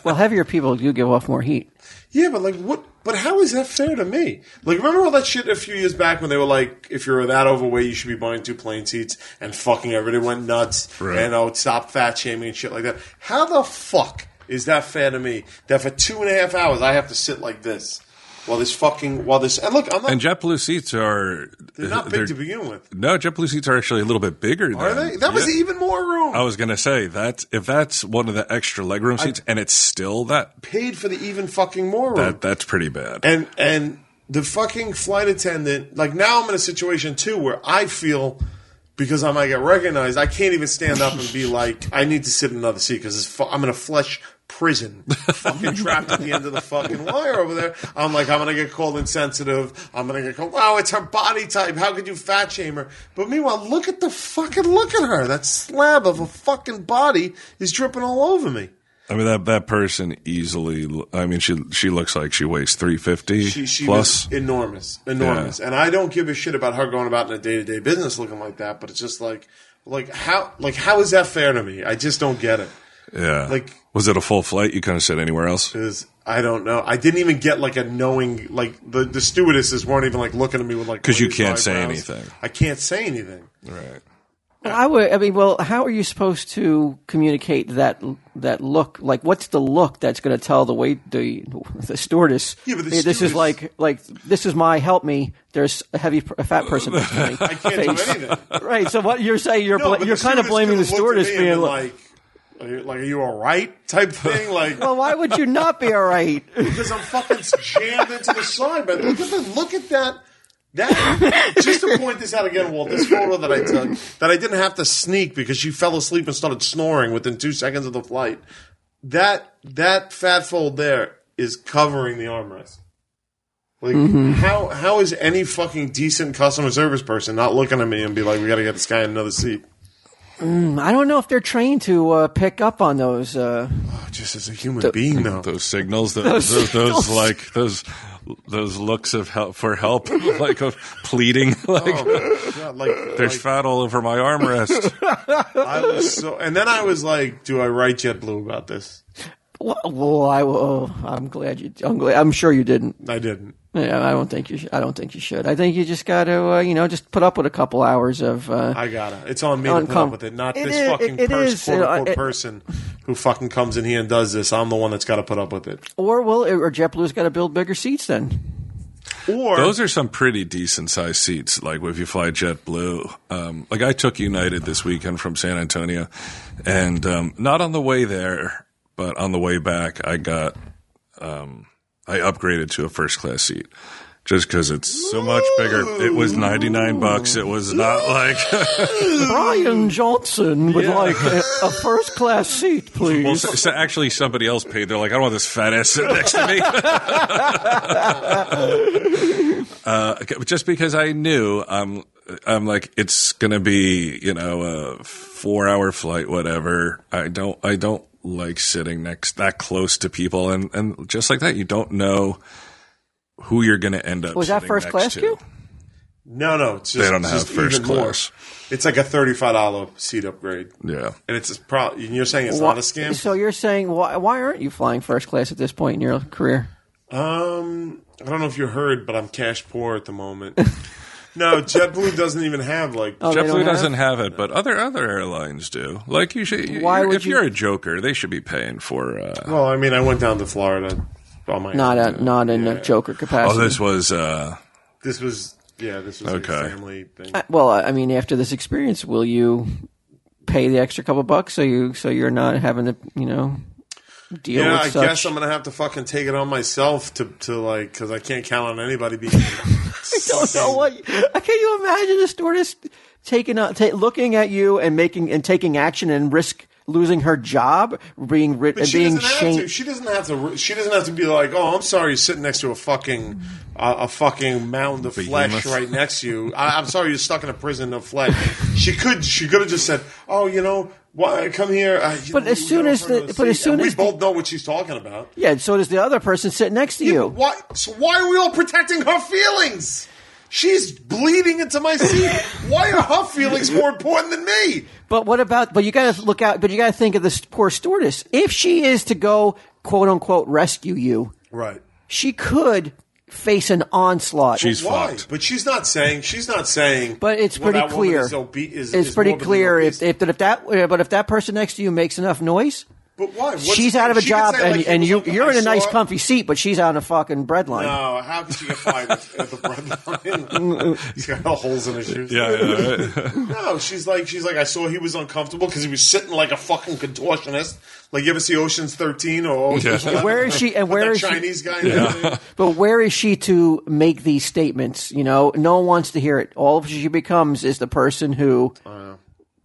well, heavier people do give off more heat. Yeah, but like, what? But how is that fair to me? Like, remember all that shit a few years back when they were like, if you're that overweight, you should be buying two plane seats and fucking everybody went nuts Right. and oh, stop fat shaming and shit like that. How the fuck is that fair to me? That for two and a half hours I have to sit like this. While this fucking while this and look, I'm not. And JetBlue seats are they're not big to begin with, No, JetBlue seats are actually a little bit bigger. are than, they? That was Yeah. even more room. I was gonna say that if that's one of the extra legroom seats, and it's still that paid for the even fucking more room. that that's pretty bad. and and the fucking flight attendant like now i'm in a situation too where i feel because i might get recognized i can't even stand up and be like i need to sit in another seat because fu- i'm gonna flesh prison fucking trapped at the end of the fucking wire over there i'm like i'm gonna get called insensitive i'm gonna get called wow it's her body type how could you fat shame her but meanwhile look at the fucking look at her that slab of a fucking body is dripping all over me I mean that that person easily. I mean she she looks like she weighs three fifty She, she plus. was enormous, enormous, and I don't give a shit about her going about in a day to day business looking like that. But it's just like, like how, like how is that fair to me? I just don't get it. Yeah. like- was it a full flight? You couldn't sit anywhere else. Because I don't know. I didn't even get like a knowing. Like the the stewardesses weren't even like looking at me with like because you can't say anything. I can't say anything. Right. I would. I mean, well, how are you supposed to communicate that that look? Like, what's the look that's going to tell the wait the the stewardess? Yeah, but the "Hey, this is like like this is my help me. There's a heavy a fat person next me. I can't do anything. Right. So what you're saying? You're No, bla- but you're kind of blaming the could've looked at stewardess me being like. Like, are you, like, are you all right? Type [laughs] thing. Like, Well, why would you not be all right? [laughs] because I'm fucking jammed into the side, But Look at the, look at that. That [laughs] just to point this out again, Walt. This photo that I took that I didn't have to sneak because she fell asleep and started snoring within two seconds of the flight. That that fat fold there is covering the armrest. Like mm-hmm. how how is any fucking decent customer service person not looking at me and be like, we got to get this guy in another seat? I don't know if they're trained to uh, pick up on those. Uh, [sighs] Just as a human being, though. Those signals, those, those, those, signals. like those those looks of help for help, [laughs] like of pleading, [laughs] like Oh, God, like, there's like, fat all over my armrest. I was so, and then I was like, do I write JetBlue about this? Well, well, I will. I'm glad you. I'm glad. I'm sure you didn't. I didn't. Yeah, I don't think you. Should, I don't think you should. I think you just got to, uh, you know, just put up with a couple hours of. Uh, I gotta. It's on me to put up with it, not It this is- fucking it pers- is, quote unquote it- person who fucking comes in here and does this. I'm the one that's got to put up with it. or will or JetBlue's got to build bigger seats then. Or Those are some pretty decent sized seats. Like if you fly JetBlue, um, like I took United this weekend from San Antonio, and um, not on the way there, but on the way back, I got um, I upgraded to a first class seat. Just because it's so much bigger, it was ninety nine bucks. It was not like [laughs] Bryan Johnson would Yeah. like a, a first class seat, [laughs] please. well, so, so actually somebody else paid. They're like, I don't want this fat ass sitting next to me. [laughs] uh, just because I knew, I'm, I'm like, it's gonna be, you know, a four hour flight, whatever. I don't, I don't like sitting next that close to people, and and just like that, you don't know who you're gonna end up. Was that first next class to. queue? no, no, it's just, They don't it's have just first even more. class. It's like a thirty-five dollar seat upgrade, Yeah. and it's a pro. You're saying it's Wha- not a scam? So you're saying why, why aren't you flying first class at this point in your career? Um, I don't know if you heard, but I'm cash poor at the moment. [laughs] no, JetBlue doesn't even have like. Oh, JetBlue have? doesn't have it, but other other airlines do. Like you should. Why you're- would if you- you're a joker, they should be paying for. Uh, Well, I mean, I went down to Florida. On my Not a, not in a Joker capacity. oh, this was. Uh, This was yeah. This was Okay. a family thing. Uh, well, I mean, after this experience, will you pay the extra couple bucks so you so you're not having to you know deal Yeah, with I such? guess I'm gonna have to fucking take it on myself to to like because I can't count on anybody being. [laughs] [laughs] I don't know what. Can you imagine a stewardess taking a, ta- looking at you and making and taking action and risk losing her job, being ri- But and she being doesn't have to. shamed? She doesn't have to. She doesn't have to be like, "Oh, I'm sorry, you're sitting next to a fucking uh, a fucking mound of flesh right next to you." I, I'm sorry, you're stuck in a prison of flesh. She could. She could have just said, "Oh, you know, why, come here." Uh, But as soon as the- but as soon And we both know what she's talking about. Yeah, so does the other person sitting next to you. Why? So why are we all protecting her feelings? She's bleeding into my seat. Why are her feelings more important than me? But what about? But you got to look out. But you got to think of this poor stewardess. If she is to go quote unquote rescue you, Right. she could face an onslaught. She's Why? fucked. But she's not saying. She's not saying. but it's well, pretty that woman clear. Is obe- is, it's is pretty morbidly clear obese. if, if, that if that uh, but if that person next to you makes enough noise, But why? What's- she's out of a job, say, and, like, and you on- you're I in a nice, saw- comfy seat, but she's on a fucking breadline. No, how could she get fired at, at the bread line? [laughs] He's got holes in his shoes. Yeah, yeah, right. [laughs] No, she's like, she's like, I saw he was uncomfortable because he was sitting like a fucking contortionist. Like you ever see Ocean's Thirteen or Ocean's Yeah. Where is she- and where is where that is she- Chinese guy? and everything? [laughs] But where is she to make these statements? You know, no one wants to hear it. All she becomes is the person who, uh,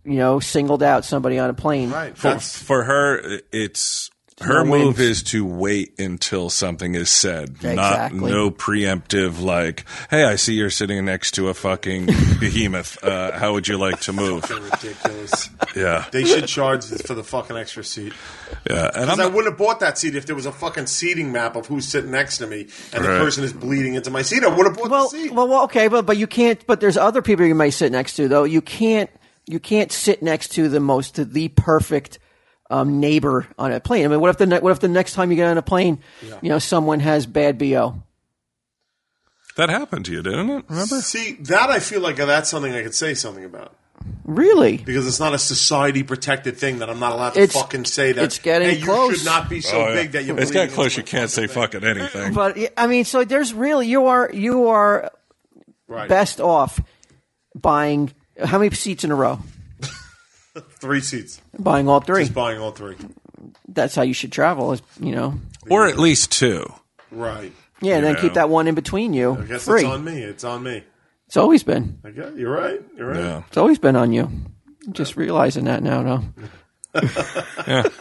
you know, singled out somebody on a plane. Right. for, for her, it's her No move wins. is to wait until something is said, Exactly. not no preemptive like, "Hey, I see you're sitting next to a fucking [laughs] behemoth. Uh, how would you like to move?" ridiculous. Yeah, They should charge for the fucking extra seat. yeah. And I'm Because I not- wouldn't have bought that seat if there was a fucking seating map of who's sitting next to me and the person is bleeding into my seat. I would have bought Well, the seat. well, well, okay, but but you can't. But there's other people you might sit next to, though. You can't. You can't sit next to the most to the perfect um, neighbor on a plane. I mean, what if the ne- what if the next time you get on a plane, you know, someone has bad bo? that happened to you, didn't it? Remember? See, that I feel like that's something I could say something about. Really? Because it's not a society protected thing that I'm not allowed to It's- fucking say that. it's getting hey, you close. should not be so Oh, yeah. big that you're it's bleeding got close. into You can't say fucking fucking anything. But I mean, so there's really you are you are Right. best off buying how many seats in a row? [laughs] Three seats. Buying all three. Just buying all three. That's how you should travel. Is you know, or at least two. Right. yeah. and then know. keep that one in between you I guess free. it's on me. It's on me. It's always been. I guess you're right. You're right. Yeah. It's always been on you. Just realizing that now, though. [laughs] Yeah. [laughs]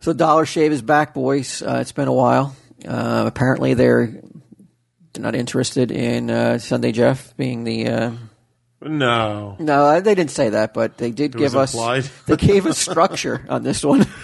So Dollar Shave is back, boys. Uh, it's been a while. Uh, apparently, they're they're not interested in uh, Sunday Jeff being the. No. no, they didn't say that, but they did give us. [laughs] They gave us [laughs] structure on this one. [laughs]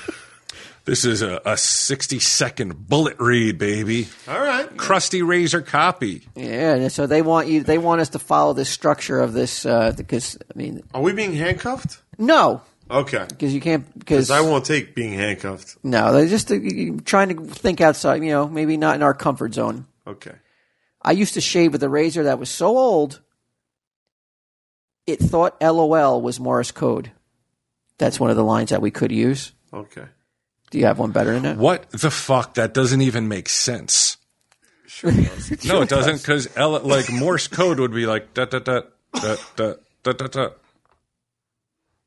This is a, a 60 second bullet read, baby. All right. Crusty razor copy. yeah, and so they want you. They want us to follow this structure of this uh, because I mean, Are we being handcuffed? no, Okay. because you can't because Because I won't take being handcuffed. no, they're just uh, trying to think outside. You know, maybe not in our comfort zone. Okay. I used to shave with a razor that was so old, it thought LOL was Morse code. That's one of the lines that we could use. Okay. Do you have one better than that? What the fuck? That doesn't even make sense. Sure [laughs] no, it doesn't because L- like Morse code would be like da da da da da da da. da.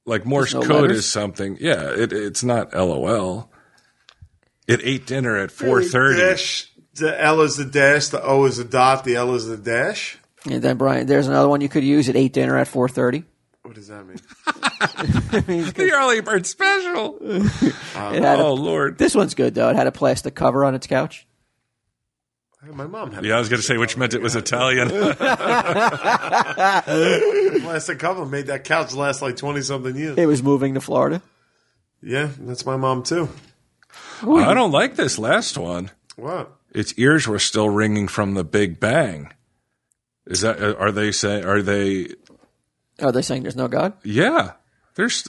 Like Morse no code letters? is something. Yeah, it, it's not LOL. It ate dinner at four thirty. The L is the dash. The O is the dot. The L is the dash. And then Brian, there's another one you could use at ate dinner at four thirty. What does that mean? [laughs] The early bird special. [laughs] It had Oh a, lord. this one's good though. It had a plastic cover on its couch. My mom had. Yeah, I was going to say which meant it was Italian. [laughs] plastic cover made that couch last like twenty something years. It was moving to Florida. Yeah, that's my mom too. I don't like this last one. What? Its ears were still ringing from the Big Bang. Is that? Are they saying? Are they? Are they saying there's no God? Yeah. There's.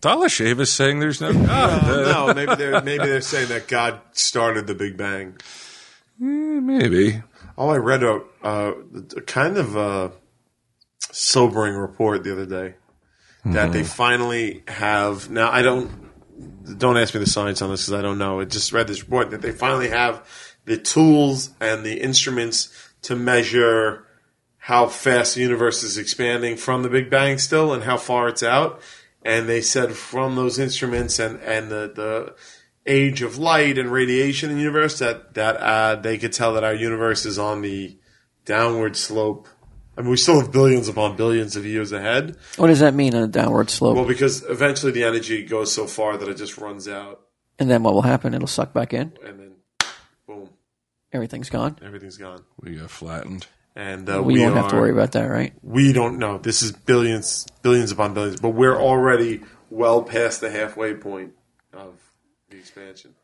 Dollar Shave is saying there's no God. Uh, No, maybe they're maybe they're saying that God started the Big Bang. maybe. Oh, I read a, uh, a kind of uh sobering report the other day that they finally have. Now, I don't don't ask me the science on this because I don't know. I just read this report that they finally have the tools and the instruments to measure how fast the universe is expanding from the Big Bang still and how far it's out. And they said from those instruments and, and the, the age of light and radiation in the universe that, that uh, they could tell that our universe is on the downward slope. I mean, we still have billions upon billions of years ahead. What does that mean on a downward slope? Well, because eventually the energy goes so far that it just runs out and then what will happen? It'll suck back in. and then Everything's gone. everything's gone. We got flattened. And uh, We, we, won't are, have to worry about that, right? we don't know. This is billions, billions upon billions, but we're already well past the halfway point of the expansion.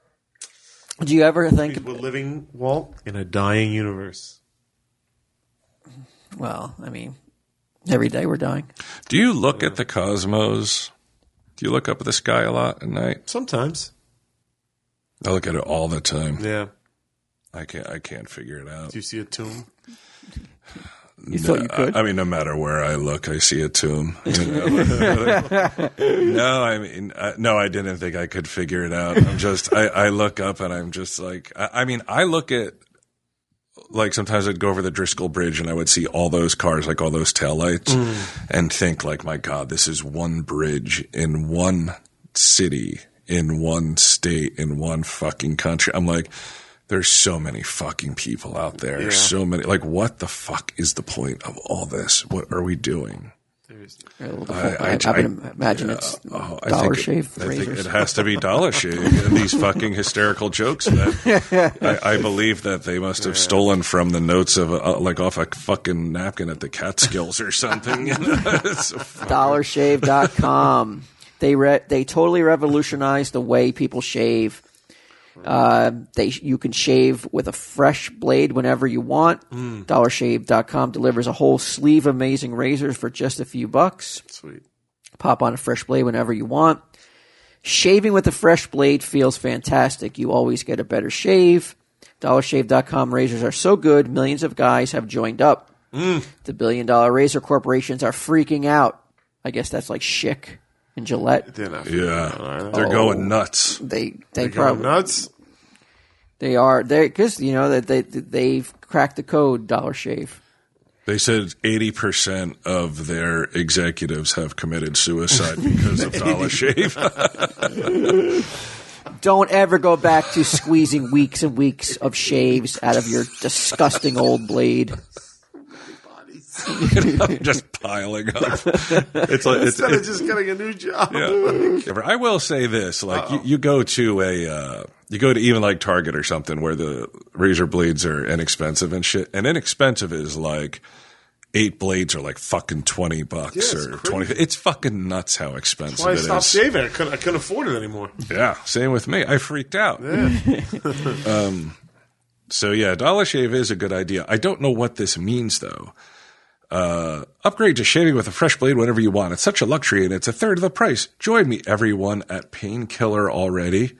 Do you ever think? We're living, Walt, in a dying universe. Well, I mean, every day we're dying. Do you look at the cosmos? Do you look up at the sky a lot at night? Sometimes, I look at it all the time. yeah. I can't. I can't figure it out. Do you see a tomb? You thought you could? I mean, no matter where I look, I see a tomb. You know? [laughs] no, I mean, uh, no, I didn't think I could figure it out. I'm just, I, I look up and I'm just like, I, I mean, I look at, like sometimes I'd go over the Driscoll Bridge and I would see all those cars, like all those taillights, and think like, my God, this is one bridge in one city, in one state, in one fucking country. I'm like, there's so many fucking people out there. So many. Like, what the fuck is the point of all this? What are we doing? I, I- I, I- would imagine it's Oh, I Dollar think it- Shave I think it has to be Dollar Shave. and these fucking hysterical jokes that [laughs] I, I believe that they must have stolen from the notes of uh, like off a fucking napkin at the Catskills or something. [laughs] It's- DollarShave.com. they re- they totally revolutionized the way people shave. Uh, they you can shave with a fresh blade whenever you want. DollarShave.com delivers a whole sleeve of amazing razors for just a few bucks. Sweet. Pop on a fresh blade whenever you want. Shaving with a fresh blade feels fantastic. You always get a better shave. DollarShave.com razors are so good, millions of guys have joined up. The billion dollar razor corporations are freaking out. I guess that's like Schick and Gillette. They're not yeah, they're oh. going nuts. They they They probably nuts. they are they because you know that they they've cracked the code. Dollar Shave. They said eighty percent of their executives have committed suicide [laughs] because of Dollar [laughs] Shave. Don't ever go back to squeezing weeks and weeks of shaves out of your disgusting old blade. [laughs] just piling up. [laughs] It's like it's, Instead of just getting a new job. Yeah. I will say this: like you, you go to a, uh, you go to even like Target or something where the razor blades are inexpensive and shit. And inexpensive is like eight blades are like fucking twenty bucks Yeah, or crazy. twenty. It's fucking nuts how expensive Why I stopped is. shaving? I couldn't, I couldn't afford it anymore. Yeah, same with me. I freaked out. [laughs] um, so yeah, Dollar Shave is a good idea. I don't know what this means though. Uh, upgrade to shaving with a fresh blade whenever you want. It's such a luxury and it's a third of the price. Join me, everyone, at Painkiller already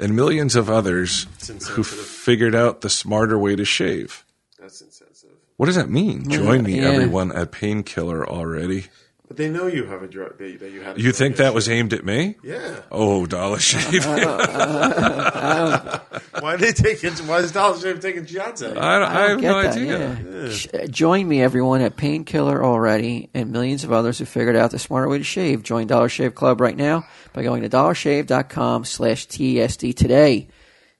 and millions of others who figured out the smarter way to shave. That's insensitive. What does that mean? Join me, yeah. everyone, at Painkiller already. But they know you have a drug. That that you had. a You think that issue. was aimed at me? Yeah. Oh, Dollar Shave. [laughs] Why are they taking? Why is Dollar Shave taking shots at you? I, I, have get no that, idea. yeah. Sh- uh, Join me, everyone, at Painkiller already, and millions of others who figured out the smarter way to shave. Join Dollar Shave Club right now by going to dollarshave.com slash TSD today.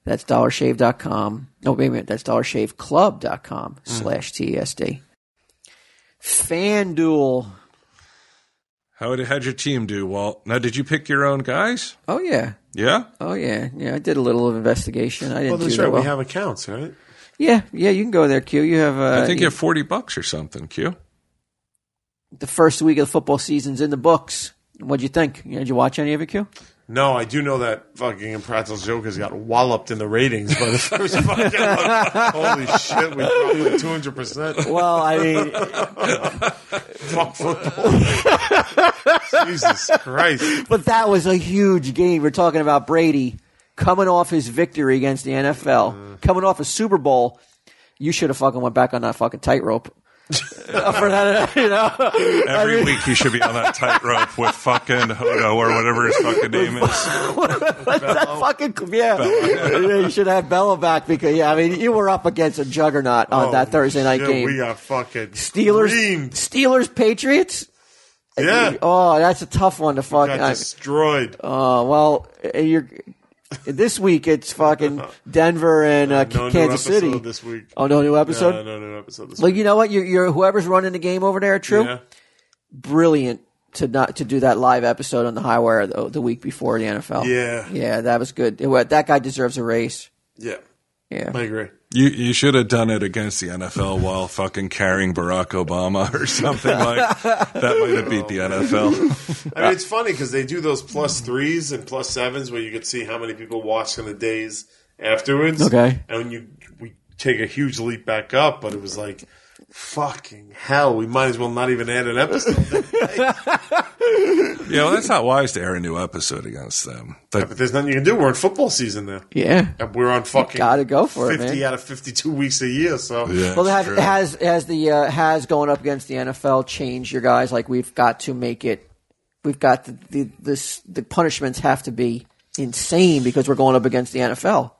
That's dollarshave.com. No, wait a minute. That's dollarshaveclub.com slash TSD. FanDuel. How did how'd your team do, Walt? Now, did you pick your own guys? Oh, yeah. Yeah. Oh, yeah. Yeah, I did a little investigation. I didn't Well, do that's that well. We have accounts, right? yeah, yeah, you can go there, Q. You have, uh, I think you have forty bucks or something. Q. the first week of the football season's in the books. What'd you think? Did you watch any of it, Q? No, I do know that fucking Impractical Jokers got walloped in the ratings by the [laughs] first fucking. Holy shit, we dropped two hundred percent. Well, I mean, [laughs] Fuck football. Jesus Christ. but that was a huge game. We're talking about Brady coming off his victory against the NFL, mm. coming off a Super Bowl. You should have fucking went back on that fucking tightrope. [laughs] For that, you know. Every week he should be on that tightrope with fucking Hodo or whatever his fucking name [laughs] is. that fucking [laughs] yeah. you should have Bella back because yeah, I mean you were up against a juggernaut on that Thursday night Shit, game. We got fucking Steelers, creamed. Steelers, Patriots. Yeah. Oh, that's a tough one to fucking. Got destroyed. Oh well, uh, you're this week. It's fucking Denver and uh, no Kansas City. this week. Oh, no new episode. No, no new episode this Well, week. you know what? You're, you're whoever's running the game over there. True, Yeah. brilliant to not to do that live episode on the high wire the, the week before the NFL. Yeah. yeah, that was good. It that guy deserves a race. Yeah. Yeah, I agree. You you should have done it against the NFL while fucking carrying Barack Obama or something like that. Might have beat the oh, NFL. I mean, it's funny because they do those plus threes and plus sevens where you could see how many people watch in the days afterwards. Okay. And when you we take a huge leap back up, but it was like, fucking hell, we might as well not even add an episode. [laughs] Yeah, well, that's not wise to air a new episode against them. But but there's nothing you can do. We're in football season now. Yeah. And we're on fucking gotta go for it, 50 man. out of 52 weeks a year. So yeah, Well, it's have, has has the uh, has going up against the NFL changed your guys? Like we've got to make it. We've got the the this, the punishments have to be insane because we're going up against the NFL.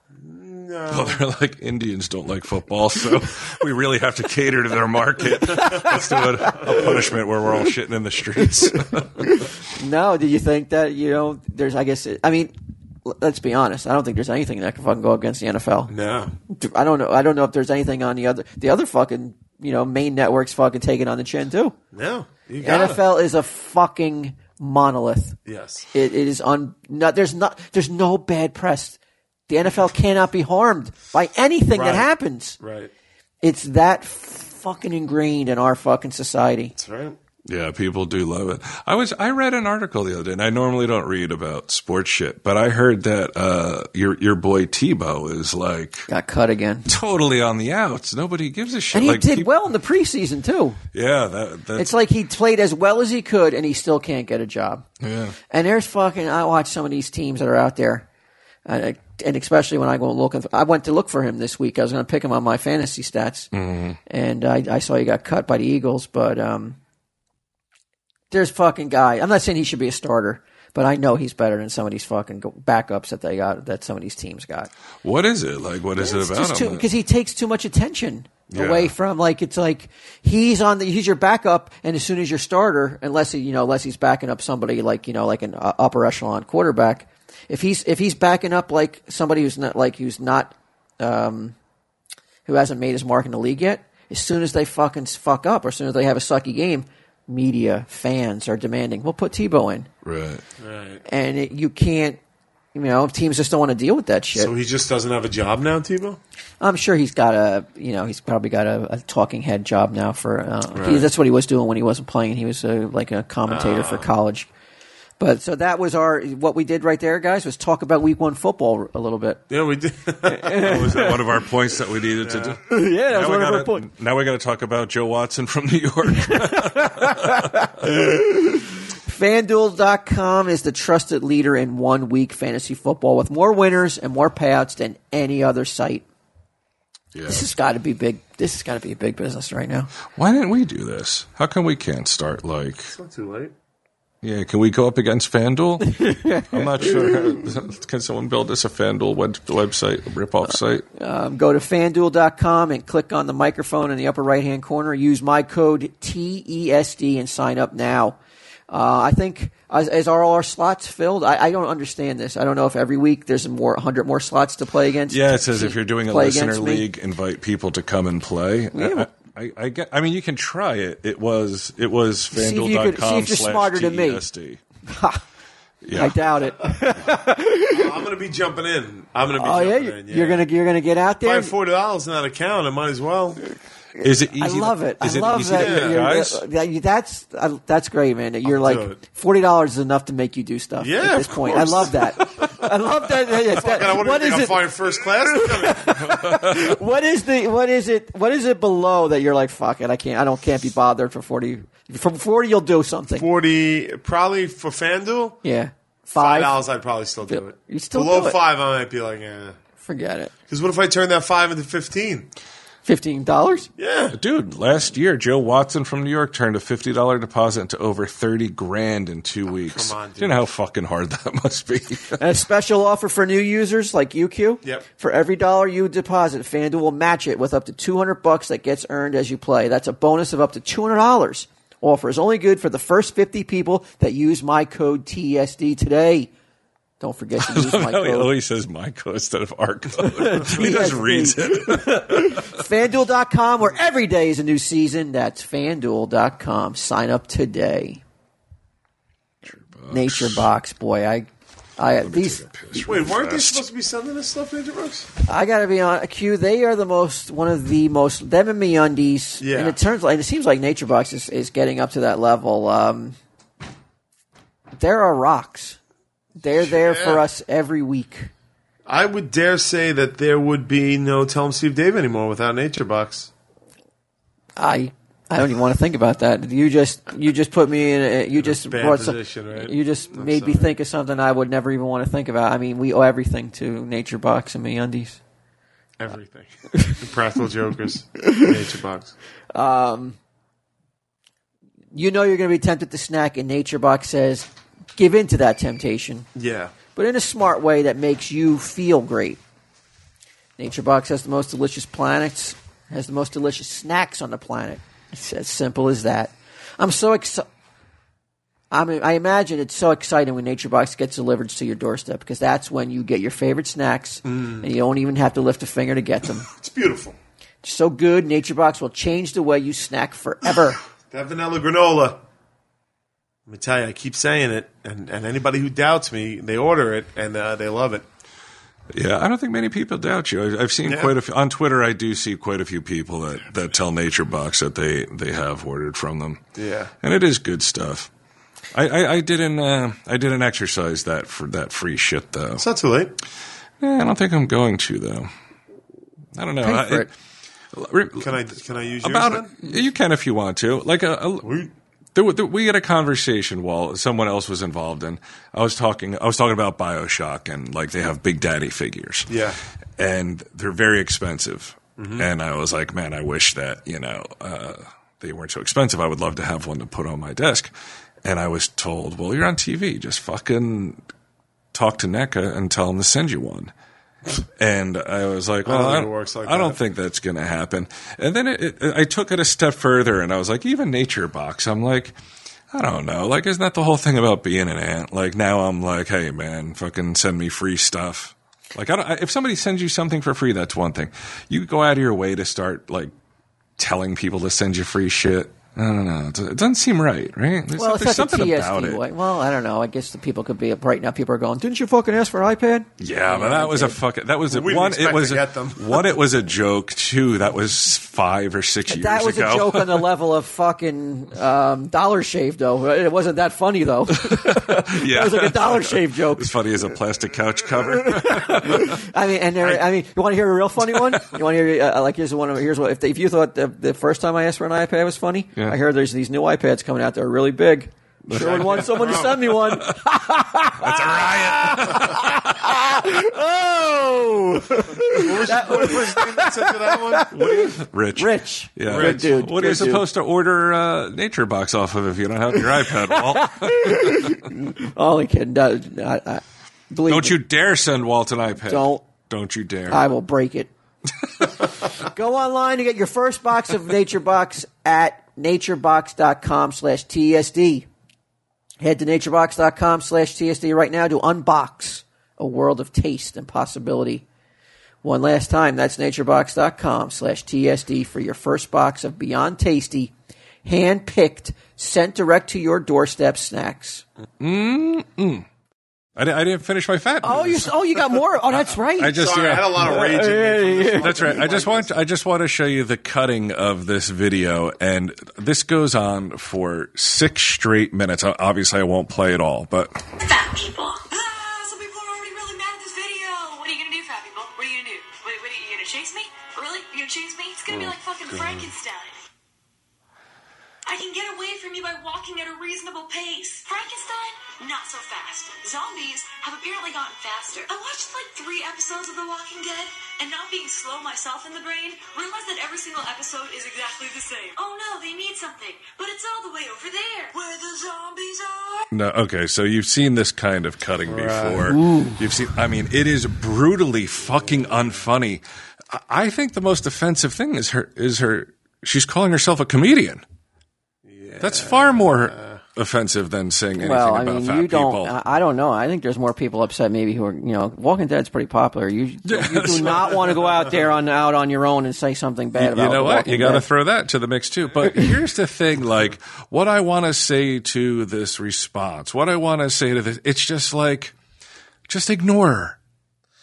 Well, they're like Indians don't like football, so we really have to cater to their market. Let's do a, a punishment where we're all shitting in the streets. [laughs] No, do you think that you know? There's, I guess. I mean, let's be honest. I don't think there's anything that can fucking go against the NFL. no. I don't know. I don't know if there's anything on the other the other fucking you know main networks fucking taking it on the chin too. No. You got. NFL is a fucking monolith. Yes. It, it is on. No, there's not. There's no bad press. The NFL cannot be harmed by anything Right. that happens. Right. It's that fucking ingrained in our fucking society. That's right. Yeah, people do love it. I was I read an article the other day, and I normally don't read about sports shit, but I heard that uh, your your boy Tebow is like Got cut again, totally on the outs. Nobody gives a shit. and he like, did peop- well in the preseason too. Yeah, that, that's It's like he played as well as he could, and he still can't get a job. yeah. And there's fucking. I watch some of these teams that are out there, uh, and especially when I go looking. I went to look for him this week. I was going to pick him on my fantasy stats, and I, I saw he got cut by the Eagles. But um, there's fucking guy. I'm not saying he should be a starter, but I know he's better than some of these fucking backups that they got. That some of these teams got. What is it like? What is It's it about him? because he takes too much attention Yeah. away from like it's like he's on the he's your backup, and as soon as your starter, unless he you know unless he's backing up somebody like you know like an uh, upper echelon quarterback, if he's if he's backing up like somebody who's not like who's not um, who hasn't made his mark in the league yet, as soon as they fucking fuck up or as soon as they have a sucky game, media fans are demanding we'll put Tebow in, right. Right. and it, you can't. You know, teams just don't want to deal with that shit. So he just doesn't have a job now, Tebow? I'm sure he's got a, you know, he's probably got a, a talking head job now for. Uh, he, that's what he was doing when he wasn't playing. He was uh, like a commentator for college. But so that was our what we did right there, guys. Was talk about Week One football a little bit. Yeah, we did. [laughs] was that one of our points that we needed to do? Yeah, that Now we, gotta, now we got to talk about Joe Watson from New York. [laughs] FanDuel.com is the trusted leader in one week fantasy football with more winners and more payouts than any other site. yeah. This has got to be big. This has got to be a big business right now. Why didn't we do this? How come we can't start like? It's not too late. Yeah, can we go up against FanDuel? [laughs] I'm not sure. [laughs] Can someone build us a FanDuel web, website, rip-off site? Um, go to fanduel.com and click on the microphone in the upper right hand corner. Use my code TESD and sign up now. Uh, I think as, as are all our slots filled. I, I don't understand this. I don't know if every week there's more hundred more slots to play against. Yeah, it says if you're doing a listener against me. league, invite people to come and play. Yeah. I, I, I get. I mean, you can try it. It was it was if you could- see FanDuel.com if you're slash smarter than me. [laughs] I doubt it. [laughs] I'm going to be jumping in. I'm going to be oh yeah, jumping you're, in. Yeah. you're gonna you're gonna get out If I there. have forty dollars in that account, I might as well. is it easy? I love it. Is I it love easy that. to you're- guys? that's uh, that's great, man. You're I'll like forty dollars is enough to make you do stuff. Yeah, at this point, course. I love that. [laughs] I love that. yeah, that- God, what, what do you is it? flying first class. [laughs] [laughs] What is the what is it what is it below that you're like fuck it I can't I don't can't be bothered for forty from forty you'll do something Forty, probably for FanDuel. yeah Five five dollars, I'd probably still do it. You still below do it. five, I might be like, eh. forget it Because what if I turn that five into fifteen? Fifteen dollars Yeah, Dude, last year Joe Watson from New York turned a fifty dollar deposit into over thirty grand in two oh, weeks. Oh, on, Do you know how fucking hard [laughs] that must be? and a special offer for new users like UQ Yep. for every dollar you deposit FanDuel will match it with up to two hundred bucks that gets earned as you play that's a bonus of up to two hundred dollars offer is only good for the first fifty people that use my code TSD today. Don't forget to [laughs] use my How he code. always says my code instead of our code. [laughs] he just TSD. reads it. [laughs] FanDuel.com, where every day is a new season. That's FanDuel.com. Sign up today. Nature Box, boy, I, I these, Wait, weren't they supposed to be sending this stuff, Ninja Brooks? I gotta be on Q. They are the most, one of the most, them and MeUndies. Yeah. And it turns like it seems like Nature Box is, is getting up to that level. Um, there are rocks. They're there for us every week. I would dare say that there would be no tell 'em Steve Dave anymore without Nature Box. I I don't even want to think about that. You just you just put me in. A, you just bad brought some- right? You just I'm made me think of something I would never even want to think about. I mean, we owe everything to Nature Box and MeUndies. Everything. the Practical [laughs] Jokers. Nature Box. Um, you know you're going to be tempted to snack, and Nature Box says, "Give in to that temptation." Yeah. but in a smart way that makes you feel great. Nature Box has the most delicious planets, has the most delicious snacks on the planet. It's as simple as that. I'm so excited. I mean, I imagine it's so exciting when Nature Box gets delivered to your doorstep because that's when you get your favorite snacks mm. and you don't even have to lift a finger to get them. [laughs] It's beautiful. so good, Nature Box will change the way you snack forever. [sighs] That vanilla granola. Let me tell you, I keep saying it, and, and anybody who doubts me, they order it and uh, they love it. Yeah, I don't think many people doubt you. I- I've seen Yeah. quite a few on Twitter. I do see quite a few people that, that tell Nature Box that they, they have ordered from them. Yeah. and it is good stuff. I, I, I didn't uh, I didn't exercise that for that free shit though. It's not too late. Eh, I don't think I'm going to though. I don't know. Pay I- for it. Can I can I use about yours it? You can if you want to. Like a, a then? There, we had a conversation while someone else was involved, and I was talking. I was talking about Bioshock, and like they have Big Daddy figures, Yeah. and they're very expensive. And I was like, man, I wish that you know uh, they weren't so expensive. I would love to have one to put on my desk. And I was told, well, you're on TV, just fucking talk to NECA and tell them to send you one. And I was like, well, I don't, it works like I don't think that's going to happen. And then it, it, I took it a step further and I was like, even Nature Box, I'm like, I don't know. Like, isn't that the whole thing about being an ant? Like, now I'm like, hey, man, fucking send me free stuff. Like, I don't, I- if somebody sends you something for free, that's one thing. You go out of your way to start, like, telling people to send you free shit. I don't know. It it doesn't seem right, right? There's, Well, it's there's not the something about it. way. Well, I don't know. I guess the people could be right now. People are going, "Didn't you fucking ask for an iPad?" Yeah, but that was a fucking. That was a, We one. It was to a, get them. [laughs] one. It was a joke. Two. That was five or six years ago. That was ago. a joke on the [laughs] level of fucking um, Dollar Shave, though. It wasn't that funny, though. [laughs] Yeah, it was like a Dollar Shave joke. As funny as a plastic couch cover. I mean, and there, I, mean, you want to hear a real funny one? You want to hear uh, like here's one. Of, here's what if, if you thought the, the first time I asked for an iPad was funny, Yeah. I heard there's these new iPads coming out that are really big. Sure would want someone to send me one. [laughs] That's a riot. [laughs] oh, What was his name that sent you that one? Rich. Rich, Yeah. good dude. What are you dude. supposed to order uh, Nature Box off of if you don't have your iPad? Walt? Only kidding. No, I, I, believe don't me, you dare send Walt an iPad. Don't. Don't you dare. I will break it. [laughs] Go online to get your first box of Nature Box at naturebox.com slash TSD. Head to naturebox.com slash TSD right now to unbox a world of taste and possibility. One last time, that's naturebox.com slash TSD for your first box of Beyond Tasty, hand-picked, sent direct to your doorstep snacks. I, di- I didn't finish my fat. Oh, you, oh, you got more? Oh, that's right. I just Sorry, yeah. I had a lot of rage in me. That's right. I just want I just want to show you the cutting of this video, and this goes on for six straight minutes. Obviously, I won't play it all, but Fat people. Ah, some people are already really mad at this video. What are you gonna do, fat people? What are you gonna do? What, what are you, you gonna chase me? Really? You gonna chase me? It's gonna be like fucking Frankenstein. I can get away from you by walking at a reasonable pace. Frankenstein, not so fast. Zombies have apparently gotten faster. I watched like three episodes of The Walking Dead, and not being slow myself in the brain, realized that every single episode is exactly the same. Oh no, they need something, but it's all the way over there, where the zombies are. no. Okay, so you've seen this kind of cutting before. You've seen. I mean, it is brutally fucking unfunny. I- I think the most offensive thing is her is her. She's calling herself a comedian. That's far more uh, offensive than saying anything Well, I about mean, fat you don't. people. I I don't know. I think there's more people upset maybe who are, you know, Walking Dead's pretty popular. You, [laughs] you do not want to go out there on out on your own and say something bad about. you know what? Walking You got to throw that to the mix too. But [laughs] here's the thing: like, what I want to say to this response, what I want to say to this, it's just like, just ignore her.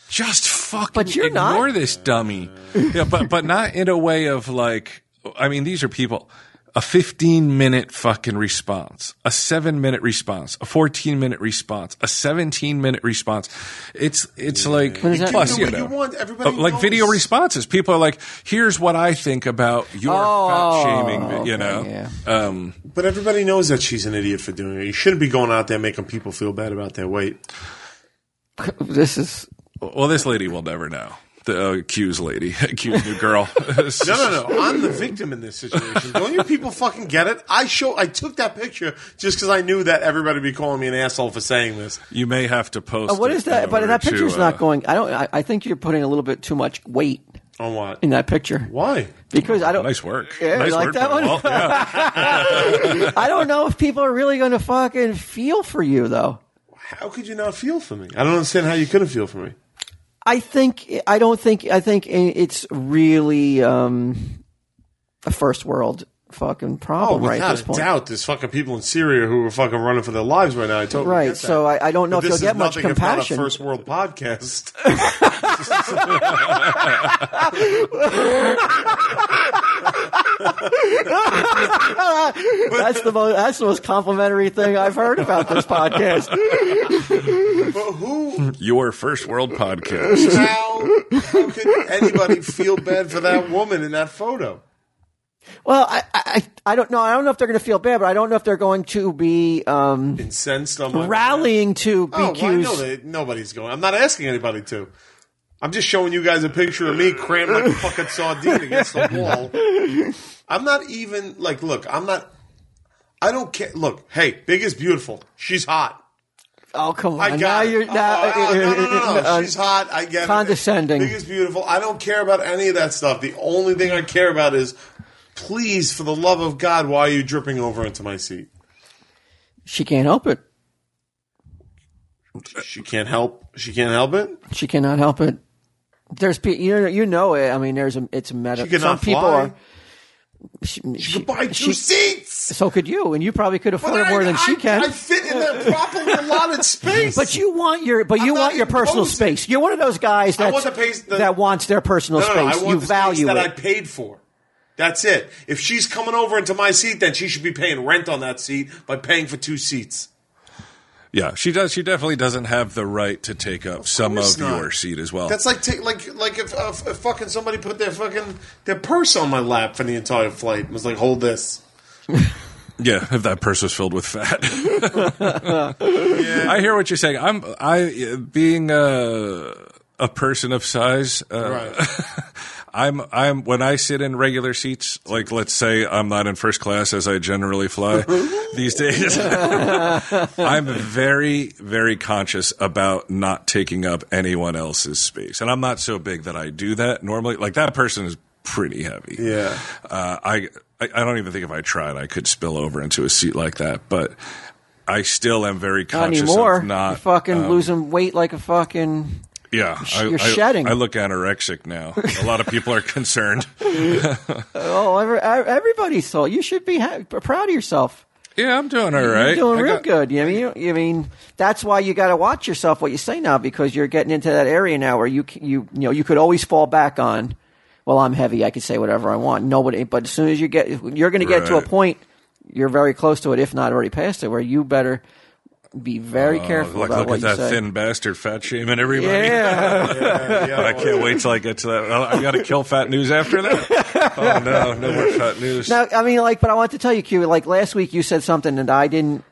Just fucking But you're ignore not. this dummy. [laughs] Yeah, but but not in a way of like. I mean, these are people. A 15 minute fucking response, a seven minute response, a 14 minute response, a 17 minute response. It's it's like plus You you do know you want. Everybody uh, like video responses. People are like, "Here's what I think about your fat shaming." Oh, You okay, know, yeah. um, But everybody knows that she's an idiot for doing it. You shouldn't be going out there making people feel bad about their weight. [laughs] This is well, this lady will never know. The uh, accused lady, [laughs] accused new girl. [laughs] [laughs] No, no, no. I'm the victim in this situation. Don't you people fucking get it? I show. I took that picture just because I knew that everybody would be calling me an asshole for saying this. You may have to post. Uh, what it is that? But order that to, picture's uh, not going. I don't. I, I think you're putting a little bit too much weight On what? in that picture Why? because I don't. Nice work. Yeah, nice you like work, that one? Walt. Yeah. I don't know if people are really going to fucking feel for you though. How could you not feel for me? I don't understand how you couldn't feel for me. I think I don't think I think it's really um, a first world fucking Oh, problem right at this a point. doubt, there's fucking people in Syria who are fucking running for their lives right now. I totally Right, so I- I don't know But if you'll get much compassion. If not a first world podcast. [laughs] [laughs] [laughs] That's the most that's the most complimentary thing I've heard about this podcast. but who? Your first world podcast. How? How could anybody feel bad for that woman in that photo? Well, I, I I don't know. I don't know if they're going to feel bad, but I don't know if they're going to be um, Incensed on my rallying to Oh, well, I know that nobody's going. I'm not asking anybody to. I'm just showing you guys a picture of me crammed like a [laughs] fucking sardine against the wall. I'm not even like, look, I'm not. I don't care. Look, hey, big is beautiful. She's hot. oh come on! I now got it. you're Oh, now oh, no, no, no, no. [laughs] uh, She's hot. I get condescending. it. Big is beautiful. I don't care about any of that stuff. The only thing I care about is, please, for the love of God, why are you dripping over into my seat? she can't help it. She can't help. She can't help it. She cannot help it. There's you know you know it. I mean, there's a it's a meta. She Some people fly. are. She, She could buy two seats. So could you, and you probably could afford more I- than she can. I fit in that properly allotted space. But you want your, but you I'm want your personal imposing. space. You're one of those guys that want that wants their personal no, no, no, I space. want you the value space that I paid for. That's it. If she's coming over into my seat, then she should be paying rent on that seat by paying for two seats. Yeah, she does. She definitely doesn't have the right to take up some of not. your seat as well. That's like take, like like if, uh, if fucking somebody put their fucking their purse on my lap for the entire flight and was like, "Hold this." [laughs] yeah, if that purse was filled with fat. [laughs] I hear what you're saying. I'm I being a a person of size. Uh, Right. [laughs] I'm I'm when I sit in regular seats, like let's say I'm not in first class as I generally fly [laughs] these days. [laughs] I'm very very conscious about not taking up anyone else's space, and I'm not so big that I do that normally. Like that person is pretty heavy. Yeah. Uh, I I I don't even think if I tried I could spill over into a seat like that, but. I still am very Not conscious anymore. of not you're fucking um, losing weight like a fucking. Yeah, I, you're I- shedding. I look anorexic now. A lot of people are concerned. [laughs] Oh, every, everybody's thought you should be ha- proud of yourself. Yeah, I'm doing all right. You're doing I real got- good. You know, you, you mean that's why you got to watch yourself what you say now because you're getting into that area now where you you you know you could always fall back on. Well, I'm heavy. I can say whatever I want. Nobody. But as soon as you get, you're going to get to a point. You're very close to it, if not already past it, where you better be very uh, careful Oh, Like, about look what at you that say. thin bastard fat shaming everybody. Yeah. [laughs] Yeah, yeah. I can't wait till I get to that. I got to kill fat news after that. [laughs] Oh no, no more fat news. Now, I mean, like, but I want to tell you, Q. Like last week, you said something that I didn't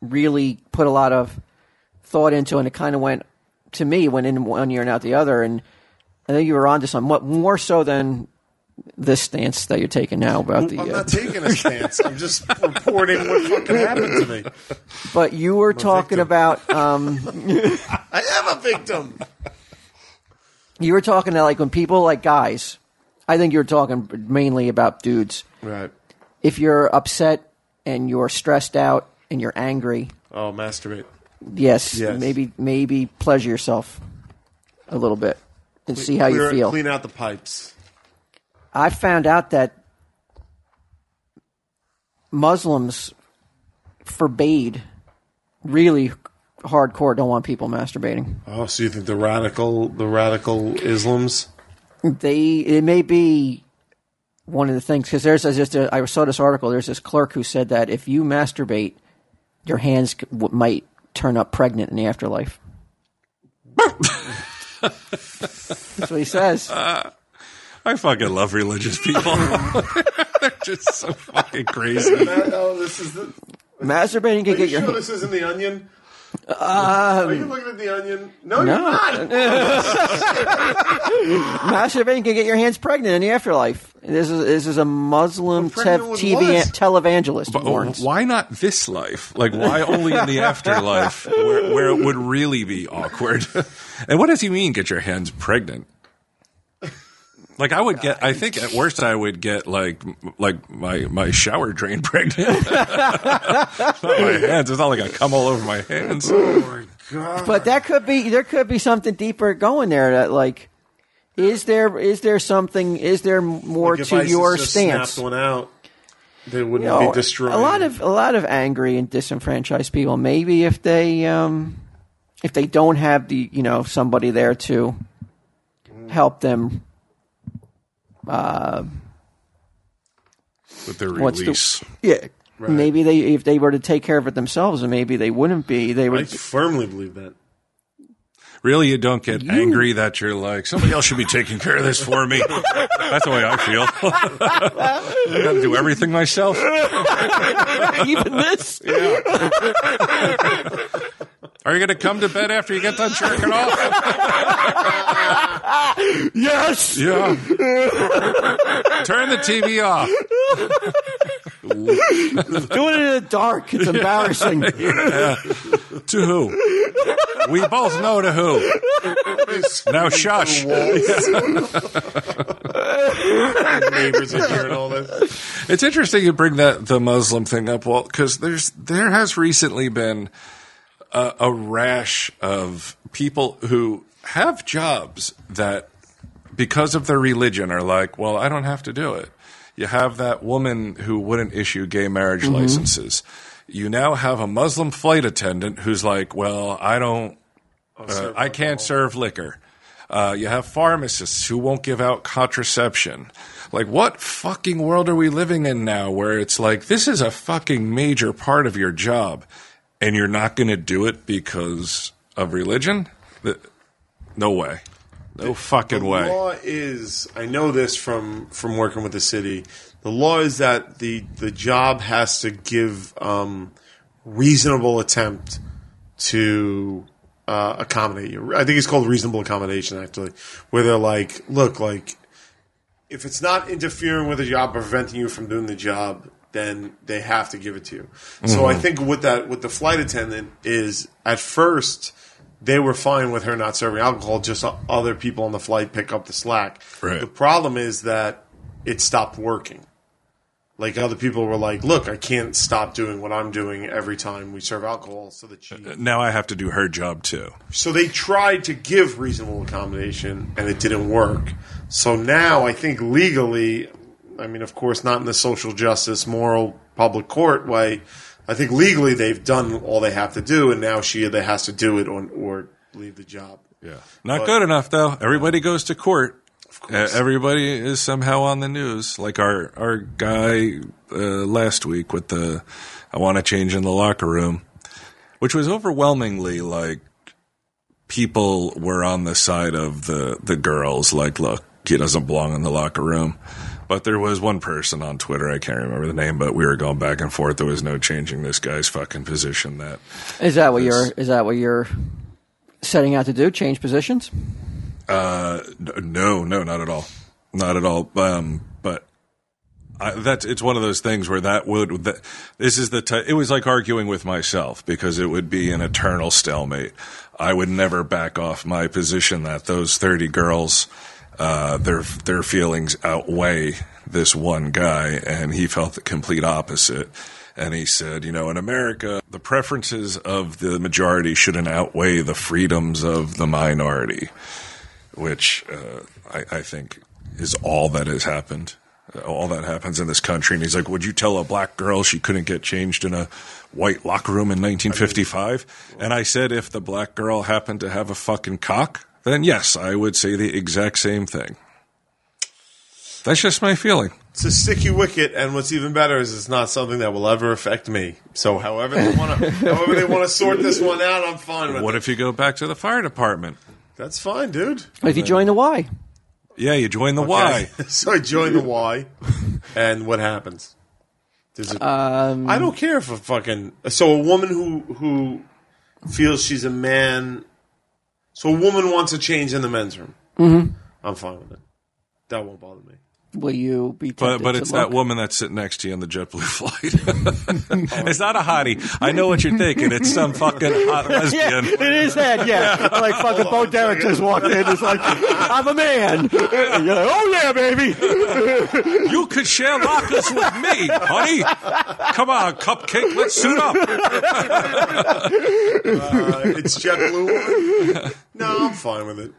really put a lot of thought into, and it kind of went to me went in one ear and out the other. And I think you were onto something what more so than this stance that you're taking now about the. I'm uh, not taking a stance. I'm just reporting what fucking happened to me. but you were talking victim. about. Um, [laughs] I am a victim. you were talking to like when people like guys. I think you were talking mainly about dudes. Right. If you're upset and you're stressed out and you're angry, Oh, masturbate. Yes, Yes. maybe maybe pleasure yourself a little bit and see how you feel. Clean out the pipes. I found out that Muslims forbade really hardcore don't want people masturbating. Oh, so you think the radical, the radical Islams? They it may be one of the things because there's a, just a, I saw this article. There's this clerk who said that if you masturbate, your hands w- might turn up pregnant in the afterlife. [laughs] That's what he says. Uh, I fucking love religious people. [laughs] They're just so fucking crazy. oh, this is the. Masturbating can Are you get your sure this isn't the Onion? Um, Are you looking at the Onion? No, you're not. [laughs] masturbating can get your hands pregnant in the afterlife. This is this is a Muslim Well, pregnant tev- with TV what? televangelist But warns. why not this life? Like, why only in the afterlife where, where it would really be awkward? [laughs] and what does he mean, get your hands pregnant? Like, I would get, I think at worst I would get like, like my, my shower drain [laughs] pregnant. [laughs] Not my hands. It's not like I come all over my hands. Oh my god! But that could be there could be something deeper going there. That like, is there is there something is there more Like to ISIS your just stance? snapped one out, they wouldn't You know, be destroyed. a lot of a lot of angry and disenfranchised people. Maybe if they um, if they don't have the you know somebody there to help them. Uh, With the What's the- release. Yeah. Maybe they if they were to take care of it themselves, and maybe they wouldn't be. They would. I would. firmly believe that. Really, you don't get angry that you're like, somebody else should be taking care of this for me. That's the way I feel. [laughs] I got to do everything myself. [laughs] even this. [laughs] Are you going to come to bed after you get done jerking off? [laughs] Yes. Yeah. Turn the TV off. Doing it in the dark. It's embarrassing. To who? We both know to who. Now shush. Neighbors are hearing all this. It's interesting you bring that the Muslim thing up, well, because there's there has recently been a, a rash of people who have jobs that, because of their religion, are like, well, I don't have to do it. You have that woman who wouldn't issue gay marriage licenses. You now have a Muslim flight attendant who's like, well, I don't uh, I can't serve liquor. Uh, you have pharmacists who won't give out contraception. Like, what fucking world are we living in now where it's like, this is a fucking major part of your job and you're not going to do it because of religion? No way. No fucking The way. The law is I know this from from working with the city. The law is that the the job has to give um, reasonable attempt to uh, accommodate you. I think it's called reasonable accommodation actually, where they're like, look, like if it's not interfering with the job or preventing you from doing the job, then they have to give it to you. So mm-hmm. I think with that, with the flight attendant is at first they were fine with her not serving alcohol, just other people on the flight pick up the slack. Right. The problem is that it stopped working. Like other people were like, "Look, I can't stop doing what I'm doing every time we serve alcohol." So that she, uh, Now I have to do her job too. so they tried to give reasonable accommodation, and it didn't work. So now I think legally, I mean, of course, not in the social justice, moral, public court way. I think legally they've done all they have to do, and now she either has to do it or, or leave the job. Yeah. Not But- good enough though. Everybody goes to court. course. Uh, everybody is somehow on the news. Like our our guy uh, last week with the I want to change in the locker room, which was overwhelmingly like people were on the side of the the girls. Like, look, he doesn't belong in the locker room. But there was one person on Twitter, I can't remember the name, but we were going back and forth. There was no changing this guy's fucking position. That Is that what you're? Is that what you're setting out to do? Change positions? Uh, no, no, not at all, not at all. Um, but I, that's it's one of those things where that would that, this is the t- it was like arguing with myself because it would be an eternal stalemate. I would never back off my position that those thirty girls, uh, their their feelings outweigh this one guy, and he felt the complete opposite. And he said, you know, in America, the preferences of the majority shouldn't outweigh the freedoms of the minority which uh, I, I think is all that has happened. Uh, All that happens in this country. And he's like, Would you tell a black girl she couldn't get changed in a white locker room in 1955? And I said, If the black girl happened to have a fucking cock, then yes, I would say the exact same thing. That's just my feeling. it's a sticky wicket, and what's even better is it's not something that will ever affect me. So, however they want to, [laughs] however they want to sort this one out, I'm fine with What it. if you go back to the fire department? That's fine, dude. If you join the Y, Yeah, you join the Y. [laughs] So I join the Y, and what happens? Does it, um, I don't care if a fucking so a woman who who feels she's a man. So a woman wants a change in the men's room. Mm-hmm. I'm fine with it. That won't bother me. Will you be? But tempted but to it's look? that woman that's sitting next to you on the JetBlue [laughs] flight. [laughs] it's not a hottie. I know what you're thinking. It's some fucking hot [laughs] Yeah, it is that. Yeah, like fucking Bo Derek just walked in. It's like I'm a man. And you're like, oh yeah, baby. You could share lockers with me, honey. Come on, cupcake. Let's suit up. Uh, it's JetBlue. No, I'm fine with it.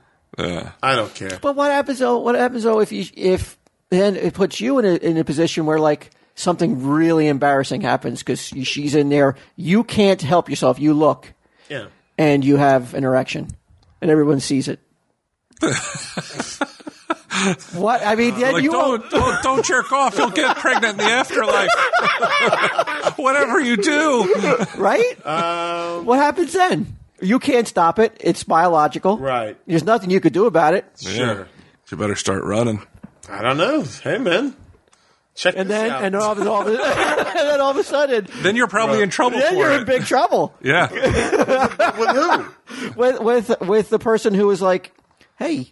I don't care. But what happens though? What happens though if you if then it puts you in a in a position where like something really embarrassing happens because she's in there, you can't help yourself. You look Yeah. and you have an erection, and everyone sees it. [laughs] what I mean, yeah, Like, you don't, don't don't jerk off. You'll get pregnant in the afterlife. [laughs] Whatever you do. right? Um, what happens then? You can't stop it. It's biological. Right. There's nothing you could do about it. Sure. You better start running. I don't know. Hey, man. Check And this then, out. and all of, a- all of, [laughs] and then all of a sudden, Then you're probably in trouble then for you're it. in big trouble [laughs] yeah. with who? [laughs] with with with the person who was like, "Hey,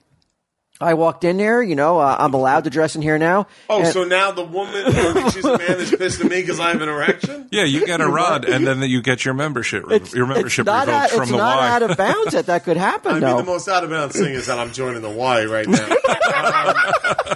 I walked in there. You know, uh, I'm allowed to dress in here now." Oh, And- so now the woman she's a man is pissed at me because I have an erection? Yeah, you get a rod, and then you get your membership it's, your membership it's not, revoked out, from it's the not Y. out of bounds that that could happen. I mean, the most out of bounds thing is that I'm joining the Y right now.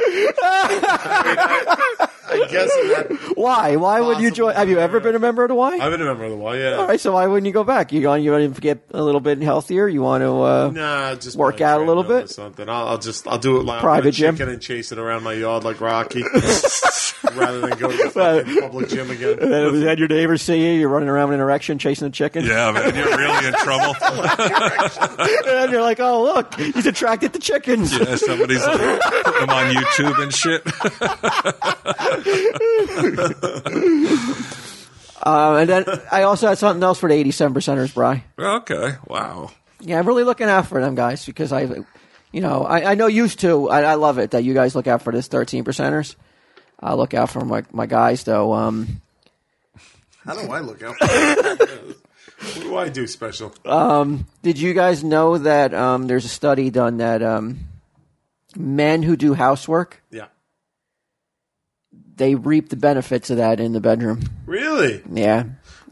I guess that Why? Why would you join? Have you ever been a member of the Y? I've been a member of the Y. Yeah. All right, so why wouldn't you go back? You want you want to get a little bit healthier? You want to? Uh, Nah, just Work out a little bit? Something. I'll, I'll just I'll do it like Private I'll gym? chicken and chase it around my yard like Rocky, [laughs] rather than go to the fucking public gym again. [laughs] and then had your neighbors see you, you're running around with an erection chasing a chicken. Yeah, man, you're really in trouble. [laughs] and you're like, oh look, he's attracted to chickens. Yeah, somebody's like, putting them on YouTube and shit. [laughs] Um, and then I also had something else for the 87 percenters, Bry. Okay, wow. Yeah, I'm really looking out for them guys because I, you know, I, I know used to. I, I love it that you guys look out for this 13 percenters. I look out for my my guys though. Um, How do I look out? [laughs] what do I do special? Um, did you guys know that um, there's a study done that um, men who do housework Yeah. they reap the benefits of that in the bedroom. Really? Yeah,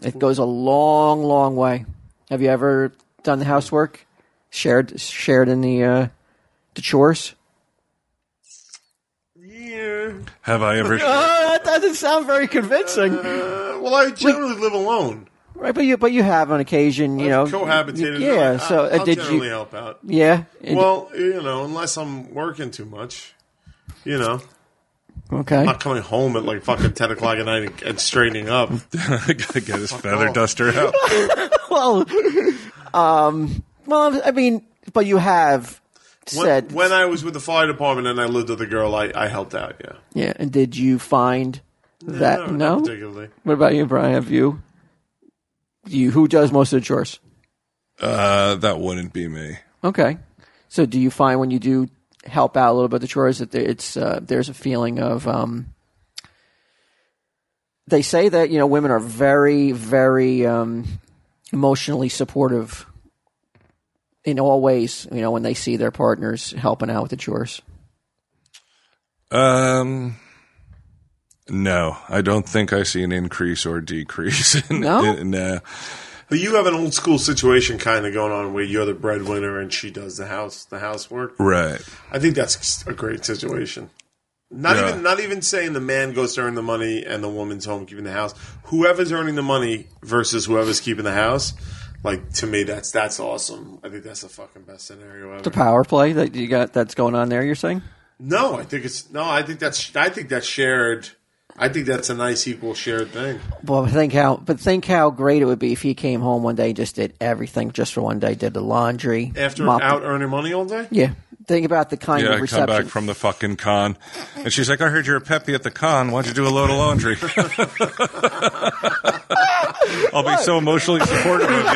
it goes a long, long way. Have you ever done the housework? Shared shared in the uh, the chores. Yeah. Have I ever? Uh, [laughs] that doesn't sound very convincing, Uh, well, I generally live alone. Right? But you but you have on occasion, you know, cohabitated. Yeah. I, so uh, I'll did generally you? help out. Yeah. Well, you know, unless I'm working too much, you know, okay. I'm not coming home at like fucking ten o'clock at night and, and straightening up. I [laughs] gotta get his feather off. duster out. [laughs] Well, um, well, I mean, but you have When, said when I was with the fire department and I lived with a girl, I, I helped out. Yeah, yeah. And did you find that? not No. particularly. What about you, Bryan? Have you? You who does most of the chores? Uh, that wouldn't be me. Okay. So do you find when you do help out a little bit of the chores that it's uh, there's a feeling of um, they say that you know women are very very um, emotionally supportive in all ways. You know when they see their partners helping out with the chores. Um, no, I don't think I see an increase or decrease. [laughs] In, No? in- no. But you have an old school situation kind of going on where you're the breadwinner and she does the house the housework. Right. I think that's a great situation. Not Yeah. even not even saying the man goes to earn the money and the woman's home keeping the house. Whoever's earning the money versus whoever's keeping the house, like to me that's that's awesome. I think that's the fucking best scenario ever. The power play that you got that's going on there. You're saying? no, I think it's no, I think that's I think that's shared. I think that's a nice equal shared thing. Well, think how, but think how great it would be if he came home one day, and just did everything just for one day, did the laundry After out earning money all day? Yeah, Think about the kind Yeah, of I reception. come back from the fucking con, and she's like, "I heard you're a peppy at the con. Why don't you do a load of laundry?" [laughs] I'll be so emotionally supportive of you.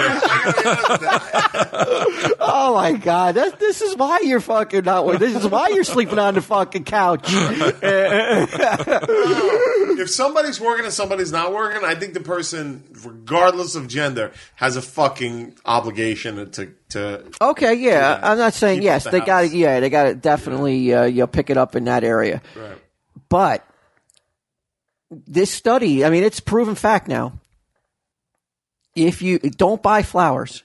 oh my god, that, this is why you're fucking not. Working. This is why you're sleeping on the fucking couch. [laughs] if somebody's working and somebody's not working, I think the person, regardless of gender, has a fucking obligation to to. Okay, yeah, Yeah. I'm not saying yes. the They got it. yeah, they got it. definitely, uh, you know, pick it up in that area. Right. But this study, I mean, it's proven fact now. If you don't buy flowers,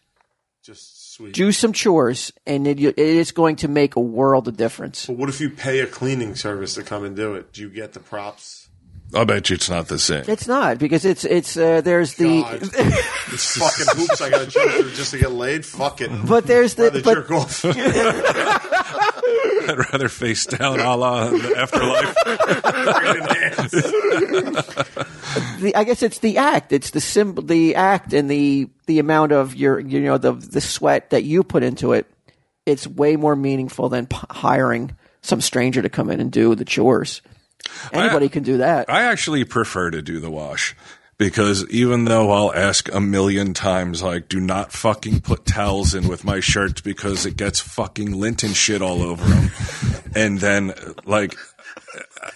Just sweet. do some chores, and it, it is going to make a world of difference. But what if you pay a cleaning service to come and do it? Do you get the props? I bet you it's not the same. It's not because it's it's uh, there's the God. [laughs] This fucking hoops I got to jump through just to get laid. Fuck it. but there's the Rather but jerk off. [laughs] I'd rather face down a la the afterlife. the, I guess it's the act. It's the symbol, the act, and the the amount of your you know the the sweat that you put into it. It's way more meaningful than p- hiring some stranger to come in and do the chores. Anybody can do that. I actually prefer to do the wash because even though I'll ask a million times, like, do not fucking put towels in with my shirts because it gets fucking lint and shit all over them. and then, like,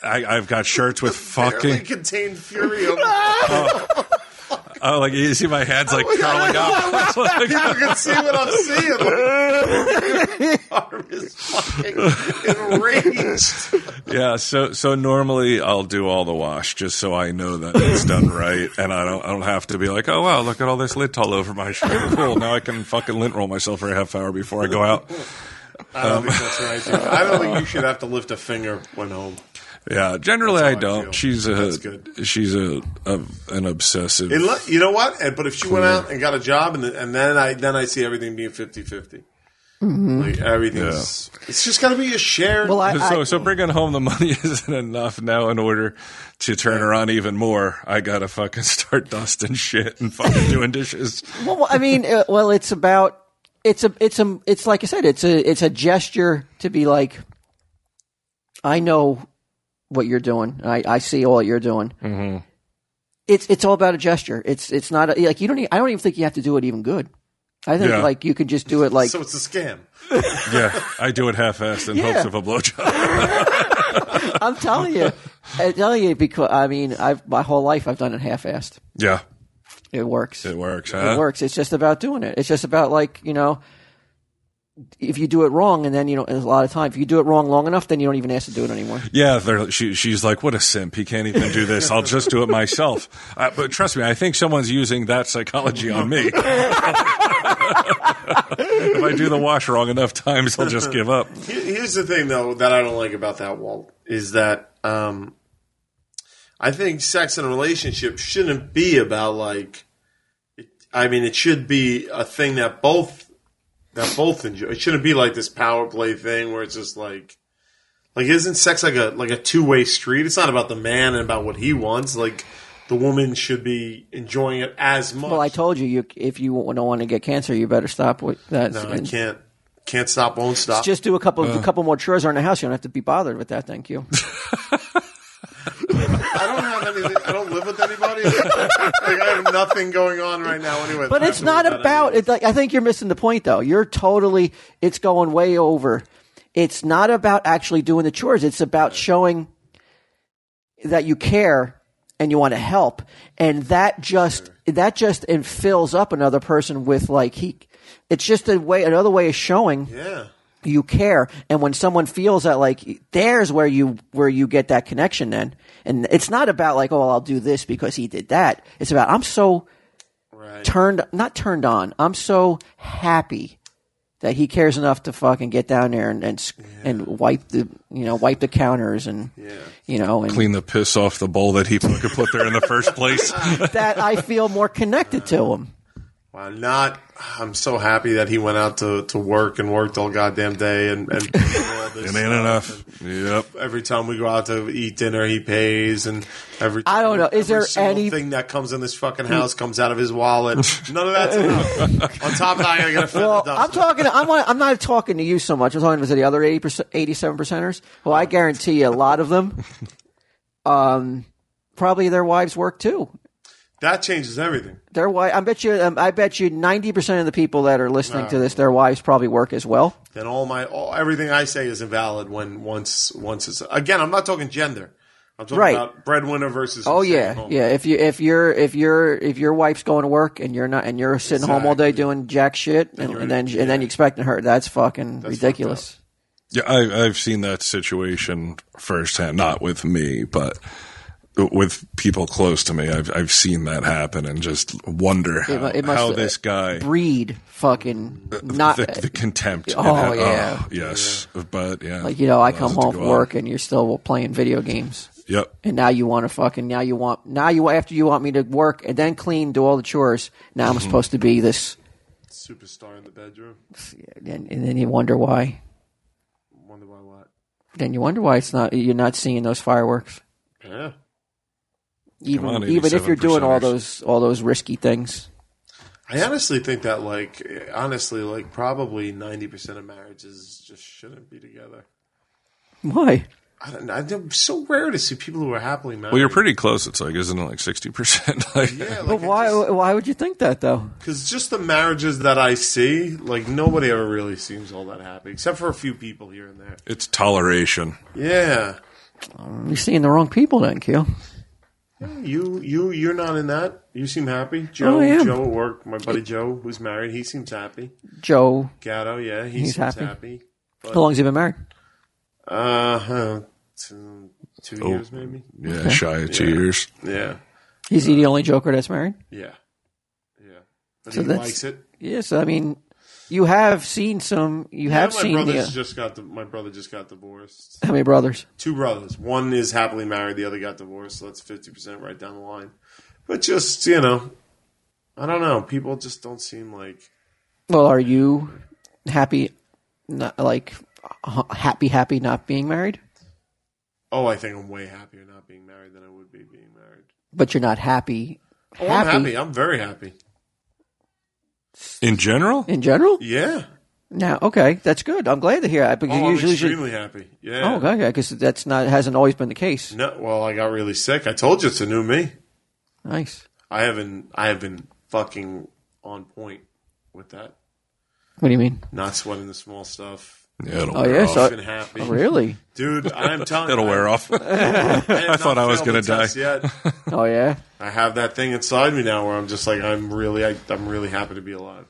I, I've got shirts with Barely fucking. contained fury. Of, [laughs] [laughs] Oh, like you see my hands like [laughs] curling up. Like, people can see what I'm seeing. [laughs] Like, arm is fucking enraged. yeah, so so normally I'll do all the wash just so I know that it's done right, and I don't I don't have to be like, oh wow, look at all this lint all over my shirt. Cool, now I can fucking lint roll myself for a half hour before I go out. I don't think um, that's right. Dude. I don't think you should have to lift a finger when home. Yeah, generally I I don't. feel. she's a That's good. she's a, a an obsessive. Unle- You know what? And- But if she went out and got a job, and, then- and then I then I see everything being 50-50. Like everything's, it's just got to be a shared. Well, I, so I, so bringing home the money [laughs] isn't enough now. In order to turn her on even more, I gotta fucking start dusting shit and fucking doing [laughs] dishes. well, I mean, uh, well, it's about it's a it's a it's like I said, it's a it's a gesture to be like, I know what you're doing. I, I see all you're doing. Mm-hmm. It's it's all about a gesture. It's it's not a, like you don't. I don't even think you have to do it even good. I think Yeah. like you can just do it like so it's a scam. [laughs] Yeah, I do it half-assed in Yeah. hopes of a blowjob. [laughs] [laughs] I'm telling you. I'm telling you because I mean I've my whole life I've done it half-assed. Yeah, It works. it works. It works. It's just about doing it. It's just about like you know, if you do it wrong, and then you know, a lot of time, if you do it wrong long enough, then you don't even ask to do it anymore. Yeah, she, she's like, "What a simp! He can't even do this. I'll just do it myself." Uh, but trust me, I think someone's using that psychology on me. [laughs] if I do the wash wrong enough times, I'll just give up. Here's the thing, though, that I don't like about that, Walt, is that um, I think sex in a relationship shouldn't be about like. I mean, it should be a thing that both that both enjoy. It shouldn't be like this power play thing where it's just like. Like isn't sex like a like a two way street? It's not about the man and about what he wants. Like the woman should be enjoying it as much. Well, I told you, you if you don't want to get cancer, you better stop with that. no, I can't can't stop, won't stop. Just do a couple, uh. a couple more chores around the house. You don't have to be bothered with that. Thank you. [laughs] I don't have anything. I don't live with anybody. like, I have nothing going on right now. Anyway, But it's not about. It's like I think you're missing the point, though. You're totally. It's going way over. It's not about actually doing the chores. It's about showing that you care and you want to help, and that just that just and fills up another person with like he. It's just a way, another way of showing Yeah. You care. And when someone feels that like there's where you where you get that connection then. And it's not about like oh well, i'll do this because he did that. It's about i'm so Right. turned not turned on. I'm so happy that he cares enough to fucking get down there and and, s and wipe the you know wipe the counters and you know and Clean the piss off the bowl that he fucking put there in the first place. [laughs] that i feel more connected to him Why not? I'm so happy that he went out to, to work and worked all goddamn day and, and all this [laughs] It ain't stuff. enough. Yep. Every time we go out to eat dinner, he pays, and every I don't know. Is every there single any- thing that comes in this fucking house comes out of his wallet? [laughs] None of that's enough. [laughs] On top of that, I gotta get a fender Well, duster. I'm talking. I'm. I'm not talking to you so much. I'm talking to the other 80 percent, 87 percenters. Well, I guarantee you, a lot of them, um, probably their wives work too. That changes everything. Their wife. I bet you. Um, I bet you 90 percent of the people that are listening to this, their wives probably work as well. Then all my all, everything I say is invalid when once once it's again. I'm not talking gender. I'm talking Right. about breadwinner versus. Oh yeah, home. yeah. If you if you're if you're if your wife's going to work and you're not and you're sitting home all day doing jack shit and, and then and then you expecting her, that's fucking That's ridiculous. Yeah, I, I've seen that situation firsthand. Not with me, but with people close to me. I've I've seen that happen, and just wonder how, mu- it must- how this guy Breed fucking uh, not the, uh, the contempt. Oh, and how- yeah. Oh, yes, but yeah. like you know. I come home go from on. work and you're still playing video games. Yep. And now you want to fucking now you want now you after you want me to work and then clean do all the chores. Now Mm-hmm. I'm supposed to be this, superstar in the bedroom. [sighs] and, and then you wonder why. Wonder why what? Then you wonder why it's not you're not seeing those fireworks. Yeah. Even on, even if you're doing all those all those risky things. I honestly think that, like, honestly, like, probably ninety percent of marriages just shouldn't be together. Why? I don't know. It's so rare to see people who are happily married. Well, you're pretty close. It's like, isn't it like sixty percent? [laughs] Yeah, But like, why? Why would you think that though? Because just the marriages that I see, like, nobody ever really seems all that happy, except for a few people here and there. it's toleration. Yeah. You're seeing the wrong people then, Q. You, you, you're not in that. You seem happy. Joe, Oh, I am. Joe at work. My buddy Joe, who's married, he seems happy. Joe, Gatto, yeah, he He's seems happy. happy. how long has he been married? Uh, huh, two, two Oh. years maybe. Yeah, shy of two Yeah. years. Yeah, Is he the only Joker that's married? yeah, yeah. But So he that's- likes it. Yes, I mean, you have seen some. You Yeah, have my seen the. brothers uh, just got the, my brother just got divorced. how many brothers? Two brothers. One is happily married. The other got divorced. So that's fifty percent right down the line. But just you know, I don't know. People just don't seem like. Well, are you happy? Not like happy, happy not being married, Oh, I think I'm way happier not being married than I would be being married. but you're not happy. Oh, I'm happy. I'm very happy. In general, in general. Yeah. Now, okay, that's good. I'm glad to hear that because Oh, I'm usually. extremely happy. Yeah. Oh, okay, because that's not hasn't always been the case. No, well, I got really sick. I told you it's a new me. Nice. I haven't. I have been fucking on point with that. What do you mean? Not sweating the small stuff. Yeah, it'll Oh wear yeah, off. so Been happy, oh, really? [laughs] dude. I'm [laughs] telling you, It'll I- wear off. [laughs] I, thought I was going gonna die. Yet. Oh yeah. I have that thing inside me now where I'm just like I'm really I, I'm really happy to be alive.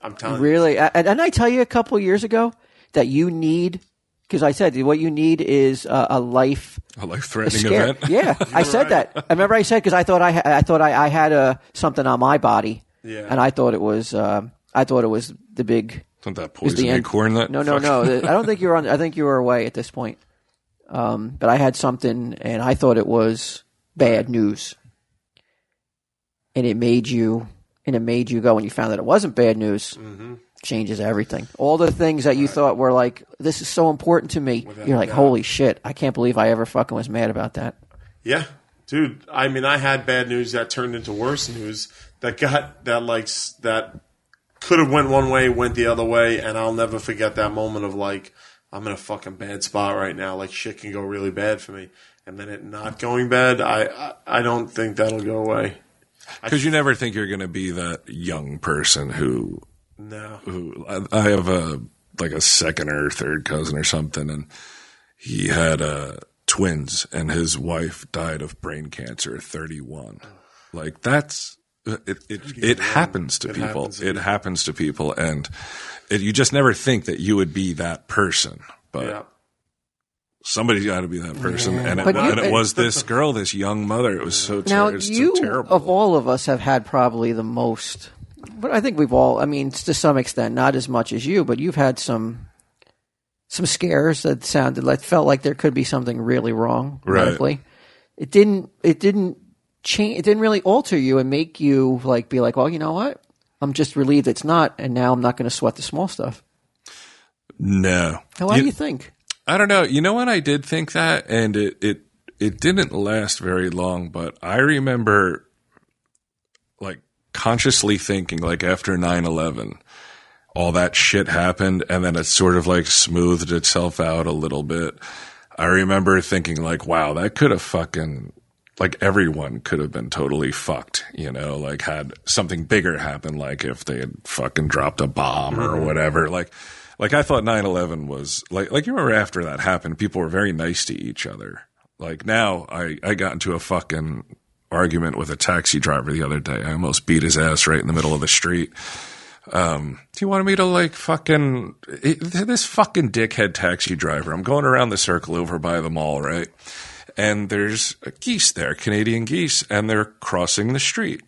I'm telling you. Really? And I tell you a couple years ago that you need? Because I said what you need is a, a life A life-threatening event. Yeah, I said right. that. I remember I said because I thought I I thought I, I had a something on my body, Yeah. and I thought it was um, I thought it was the big Isn't that poison the end. acorn? That no, no, no. [laughs] I don't think you were on. I think you were away at this point. Um, but I had something, and I thought it was bad news, and it made you, and it made you go when you found that it wasn't bad news. Mm-hmm. Changes everything. All the things that you thought were like, this is so important to me. Without You're like, holy shit! I can't believe I ever fucking was mad about that. Yeah, dude. I mean, I had bad news that turned into worse news. That got that like that could have went one way, went the other way, and I'll never forget that moment of like I'm in a fucking bad spot right now. Like shit can go really bad for me, and then it not going bad. I I, I don't think that'll go away. Because you never think you're going to be that young person who No. who I, I have a like a second or third cousin or something, and he had uh, twins, and his wife died of brain cancer at 31. Like that's it. It, it happens to It people. happens to it happens to people, and it, you just never think that you would be that person, but. Yeah. Somebody's got to be that person, and, it, you- and it was [laughs] this girl, this young mother. It was so, ter- Now, it's so you terrible. of all of us have had probably the most, but I think we've all. I mean, to some extent, not as much as you, but you've had some some scares that sounded like felt like there could be something really wrong Right. medically. It didn't. It didn't change. It didn't really alter you and make you like be like, well, you know what? I'm just relieved it's not, and now I'm not going to sweat the small stuff. No. Now, why You- do you think? I don't know. You know what? I did think that, and it it it didn't last very long. But I remember, like consciously thinking, like after 9-11, all that shit happened, and then it sort of like smoothed itself out a little bit. I remember thinking, like, wow, that could have fucking like everyone could have been totally fucked, you know, like had something bigger happen, like if they had fucking dropped a bomb or whatever. Like, like I thought 9-11 was like, like you remember after that happened, people were very nice to each other. Like now I, I got into a fucking argument with a taxi driver the other day. I almost beat his ass right in the middle of the street. Um, he wanted me to like fucking it, this fucking dickhead taxi driver. I'm going around the circle over by the mall, right? And there's geese there, Canadian geese, and they're crossing the street.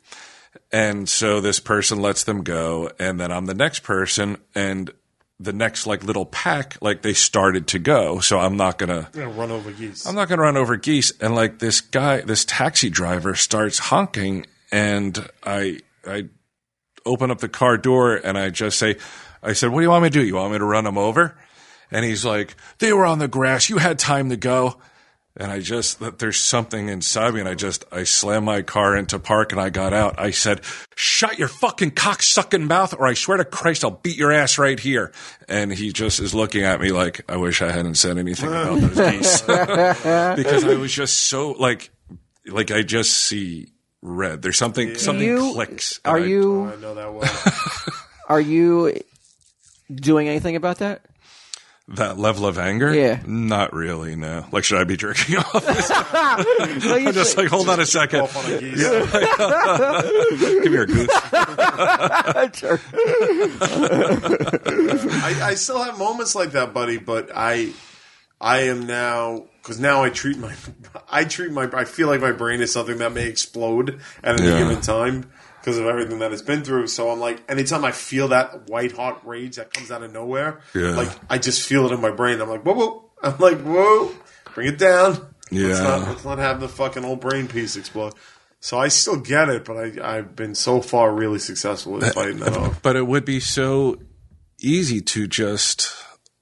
And so this person lets them go, and then I'm the next person, and the next like little pack, like they started to go. So I'm not gonna I'm gonna run over geese. I'm not going to run over geese. And like this guy, this taxi driver starts honking, and I I open up the car door and I just say, I said, "What do you want me to do? You want me to run them over?" And he's like, "They were on the grass. You had time to go." And I just that there's something inside me, and I just I slammed my car into park, and I got out. I said, "Shut your fucking cock sucking mouth, or I swear to Christ, I'll beat your ass right here." And he just is looking at me like, "I wish I hadn't said anything about those [laughs] geese," [laughs] because I was just so like, like I just see red. There's something something you- clicks. Are I- you oh, I know that well. [laughs] are you doing anything about that? That level of anger? Yeah. not really. No. Like, should I be jerking off? No, you I'm just like, hold on a second. On a geese. [laughs] Give me your goose. [laughs] I, I still have moments like that, buddy. But I, I am now because now I treat my, [laughs] I treat my, I feel like my brain is something that may explode at any Yeah. given time because of everything that it's been through. So I'm like, anytime I feel that white hot rage that comes out of nowhere, Yeah. like I just feel it in my brain. I'm like, whoa, whoa. I'm like, whoa, bring it down. Let's Yeah. not, let's not have the fucking old brain piece explode. So I still get it, but I, I've been so far really successful with fighting that uh, off. But it would be so easy to just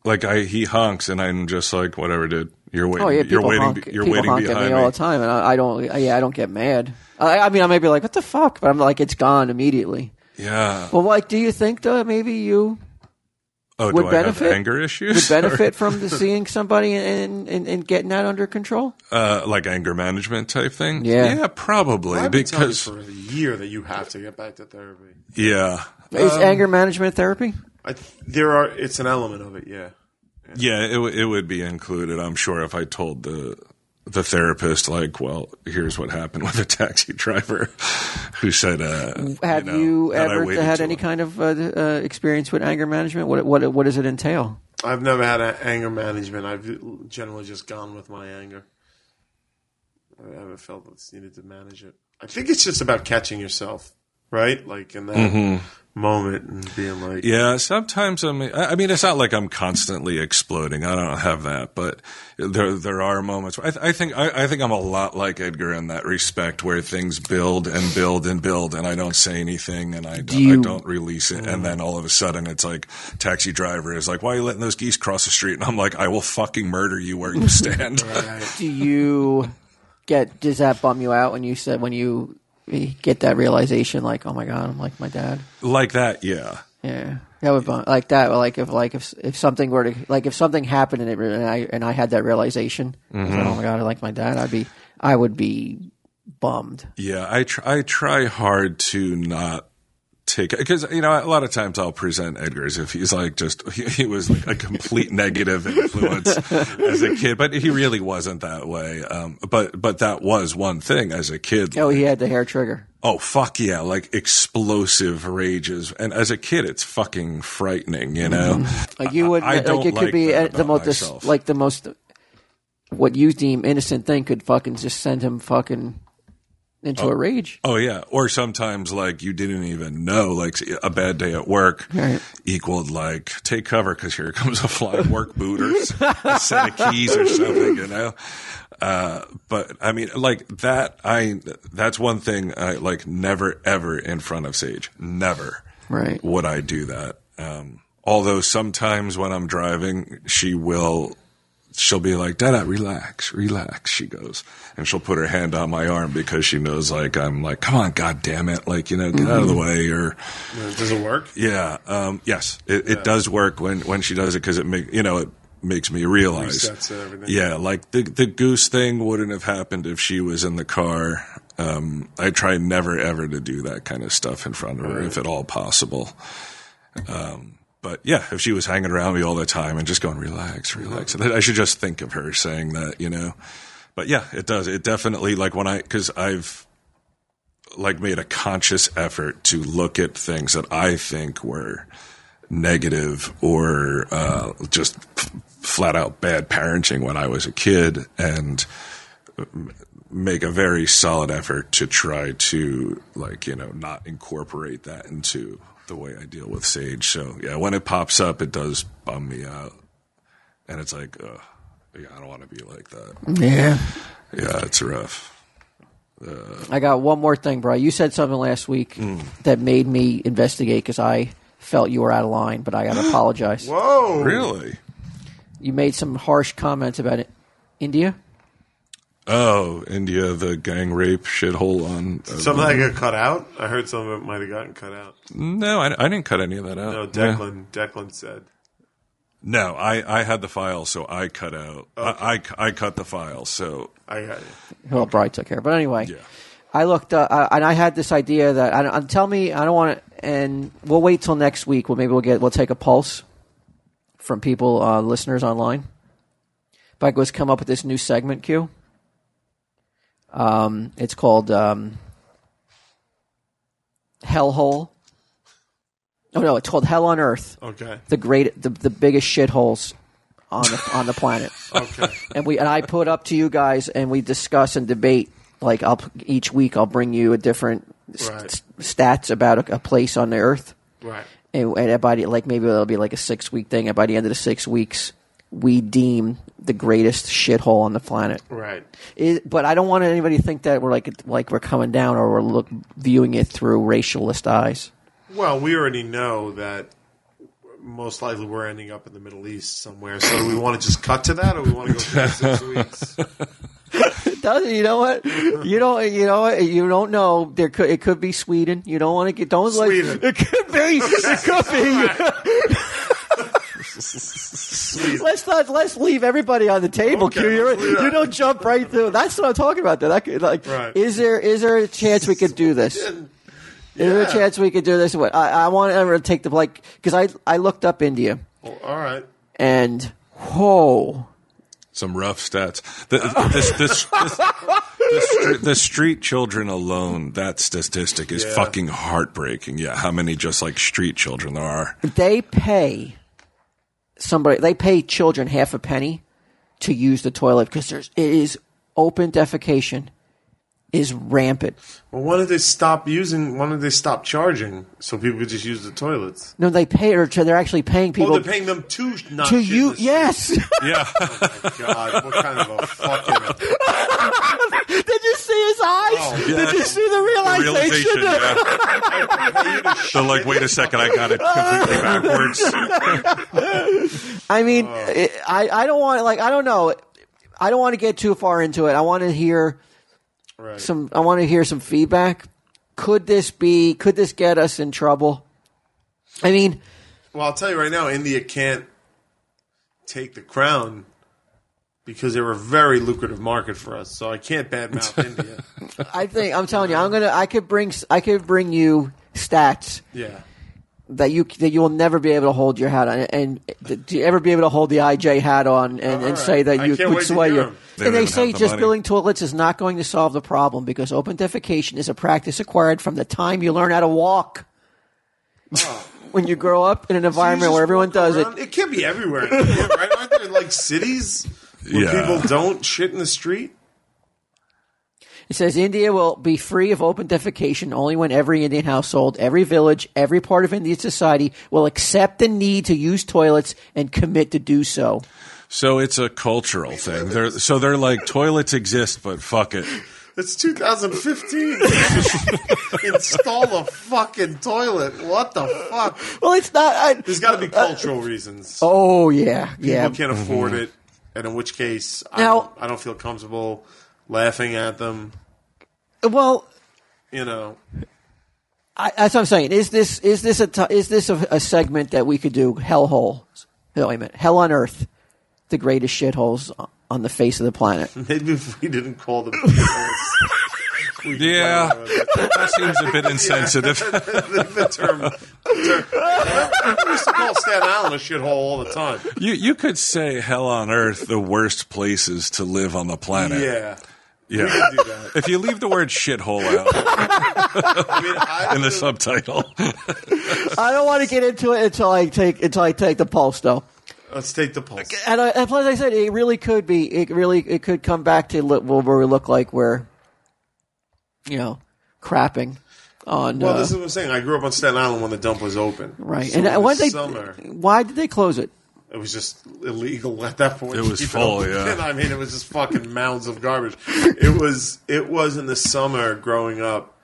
like I he honks and I'm just like whatever, dude. You're waiting. Oh yeah, you're people waiting. honk. you're people waiting honk at me me. all the time, and I, I don't. Yeah, I don't get mad. I, I mean, I may be like, "What the fuck?" But I'm like, "It's gone immediately." Yeah. Well, like, do you think that maybe you Oh, would do I benefit- have anger issues? would benefit [laughs] from the, seeing somebody and, and and getting that under control? uh, like anger management type thing? Yeah. Yeah, probably I've been telling you because for a year that you have to get back to therapy. yeah. Is Um, anger management therapy? I, there are. It's an element of it. Yeah. Yeah, it w- it would be included. I'm sure if I told the the therapist, like, well, here's what happened with a taxi driver [laughs] who said, uh, Have know, you, ever had till- any kind of uh, uh, experience with anger management? What what what does it entail? I've never had a anger management. I've generally just gone with my anger. I haven't felt it's needed to manage it. I think it's just about catching yourself, right? Like in that mm-hmm. moment and being like, Yeah, sometimes I'm. I I mean, it's not like I'm constantly exploding. I don't have that, but there there are moments. Where I, th- I think I, I think I'm a lot like Edgar in that respect, where things build and build and build, and I don't say anything, and I don't, you- I don't release it, and mm. then all of a sudden it's like taxi driver is like, "Why are you letting those geese cross the street?" And I'm like, "I will fucking murder you where you [laughs] stand." Do you get does that bum you out when you said when you get that realization like oh my god I'm like my dad. Like that, yeah. yeah. That would bum like that like if like if if something were to like if something happened and it and I and I had that realization was like, mm-hmm. oh my god I like my dad I'd be I would be bummed. Yeah, I try, I try hard to not take because you know a lot of times I'll present Edgar as if he's like just [laughs] he, he was like a complete negative influence [laughs] as a kid, but he really wasn't that way. Um, but but that was one thing as a kid. oh he had the hair trigger Oh fuck yeah! Like explosive rages, and as a kid, it's fucking frightening. You know, like you would I like don't it could like be uh, the most myself. like the most what you deem innocent thing could fucking just send him fucking into a rage Oh yeah, or sometimes like you didn't even know, like a bad day at work Right. equaled like take cover because here comes a flying [laughs] work boot or a set of keys or something, you know. Uh, but I mean, like that, I that's one thing I like never ever in front of Sage, never. Right. would I do that. Um, although sometimes when I'm driving, she will, she'll be like, Dada, relax, relax. She goes, and she'll put her hand on my arm because she knows like I'm like, come on, God damn it, like you know, get out of the way or. Does it work? Yeah. Um, yes, it, it does work when, when she does it because it make you know it makes me realize. Resets everything. Yeah, like the the goose thing wouldn't have happened if she was in the car. Um, I try never ever to do that kind of stuff in front of her if at all possible. Um, but yeah, if she was hanging around me all the time and just going relax, relax, I should just think of her saying that, you know. But yeah, it does. It definitely like when I because I've like made a conscious effort to look at things that I think were negative or uh, just f- flat out bad parenting when I was a kid and make a very solid effort to try to like you know not incorporate that into the way I deal with Sage. So yeah, when it pops up, it does bum me out, and it's like, uh, yeah, I don't want to be like that. Yeah. Yeah, it's rough. I got one more thing, bro. You said something last week Mm. that made me investigate because I felt you were out of line, but I got to [gasps] apologize. Whoa! Really? You made some harsh comments about it. India? Oh, India, the gang rape shithole on. Uh, Something that got cut out. I heard some of it might have gotten cut out. no, I, I didn't cut any of that out. No, Yeah. Declan. Declan said. No, I, I had the file, so I cut out. I, I, I cut the file, so I got you. Well, Bryan took care. But anyway, Yeah. I looked uh, uh, and I had this idea that I, don't- tell me I don't want to, and we'll wait till next week. Well, maybe we'll get we'll take a pulse from people, uh, listeners online. But I was come up with this new segment, Q. Um, it's called um, Hellhole. Oh no, it's called Hell on Earth. Okay. The great, the, the biggest shitholes on the on the planet [laughs] Okay. and we and I put up to you guys, and we discuss and debate. Like I'll each week, I'll bring you a different Right. s- stats about a, a place on the earth, right. and, and by the, like maybe it'll be like a six week thing, and by the end of the six weeks, we deem the greatest shithole on the planet. Right. It, but I don't want anybody to think that we're like like we're coming down or we're look viewing it through racialist eyes. Well, we already know that most likely we're ending up in the Middle East somewhere. So do we want to just cut to that, or we want to go through six [laughs] weeks? Does you know what you don't you know what you don't know there could it could be Sweden you don't want to get don't Sweden. like it could be it could be let's not let's leave everybody on the table Okay, Q. You're- you don't jump right through that's what I'm talking about though. that could, like Right. is there is there a chance we could do this [laughs] is there a chance we could do this What I, I want to take the like because I I looked up India Well, all right. and whoa some rough stats. The, this, this, this, the, street, the street children alone, that statistic is Yeah. fucking heartbreaking. Yeah, how many just like street children there are? they pay somebody they pay children half a penny to use the toilet because there's it is open defecation is rampant. Well, why did they stop using? Why did they stop charging so people could just use the toilets? No, they pay or they're actually paying people Well, they're paying them to not to you. the. Yes. [laughs] Yeah, oh, God, what kind of a fucking? [laughs] Did you see his eyes? Oh, Did you see the realization? realization. Yeah. [laughs] So like, wait a second, I got it completely backwards. I mean, oh. it, I I don't want like I don't know. I don't want to get too far into it. I want to hear Right. some. I want to hear some feedback. Could this be? Could this get us in trouble? I mean, Well, I'll tell you right now, India can't take the crown because they're a very lucrative market for us. So I can't badmouth [laughs] India. I think I'm telling you, I'm gonna. I could bring. I could bring you stats Yeah. That you that you will never be able to hold your hat on, and, and to ever be able to hold the IJ hat on and, and right. say that you can't would wait to sway hear you. 'em. They And they say the just money. building toilets is not going to solve the problem because open defecation is a practice acquired from the time you learn how to walk. Oh. when you grow up in an Oh. Environment just where everyone does it, around- It can't be everywhere, right? Aren't there like cities where Yeah. people don't shit in the street? It says India will be free of open defecation only when every Indian household, every village, every part of Indian society will accept the need to use toilets and commit to do so. So it's a cultural thing. They're so they're like toilets exist, but fuck it. It's 2015. [laughs] Install a fucking toilet. What the fuck? Well, it's not. I, There's got to be uh, cultural reasons. oh yeah, yeah. People can't afford mm-hmm. it, and in which case, I, Now- don't, I don't feel comfortable laughing at them. Well, You know, I, that's what I'm saying. Is this is this a t- is this a, a segment that we could do? Hellhole. No, wait a minute. Hell on Earth, the greatest shitholes on the face of the planet. [laughs] maybe if we didn't call them. shitholes, [laughs] we could Yeah. play around with it. That seems a bit insensitive. [laughs] the term. term we used to call Staten Island a shithole all the time. You you could say hell on earth, the worst places to live on the planet. Yeah. Yeah. We could do that. If you leave the word shithole out [laughs] I mean, I in the subtitle, [laughs] I don't want to get into it until I take until I take the pulse, though. Let's take the pulse. And, I, and plus, I said it really could be. It really it could come back to look, where we look like we're, you know, crapping on. Well, uh, this is what I'm saying. I grew up on Staten Island when the dump was open. right. So and in uh, when they, summer, why did they close it? It was just illegal at that point. It was [laughs] full, open. yeah. [laughs] I mean, it was just fucking mounds of garbage. It was. It was in the summer growing up.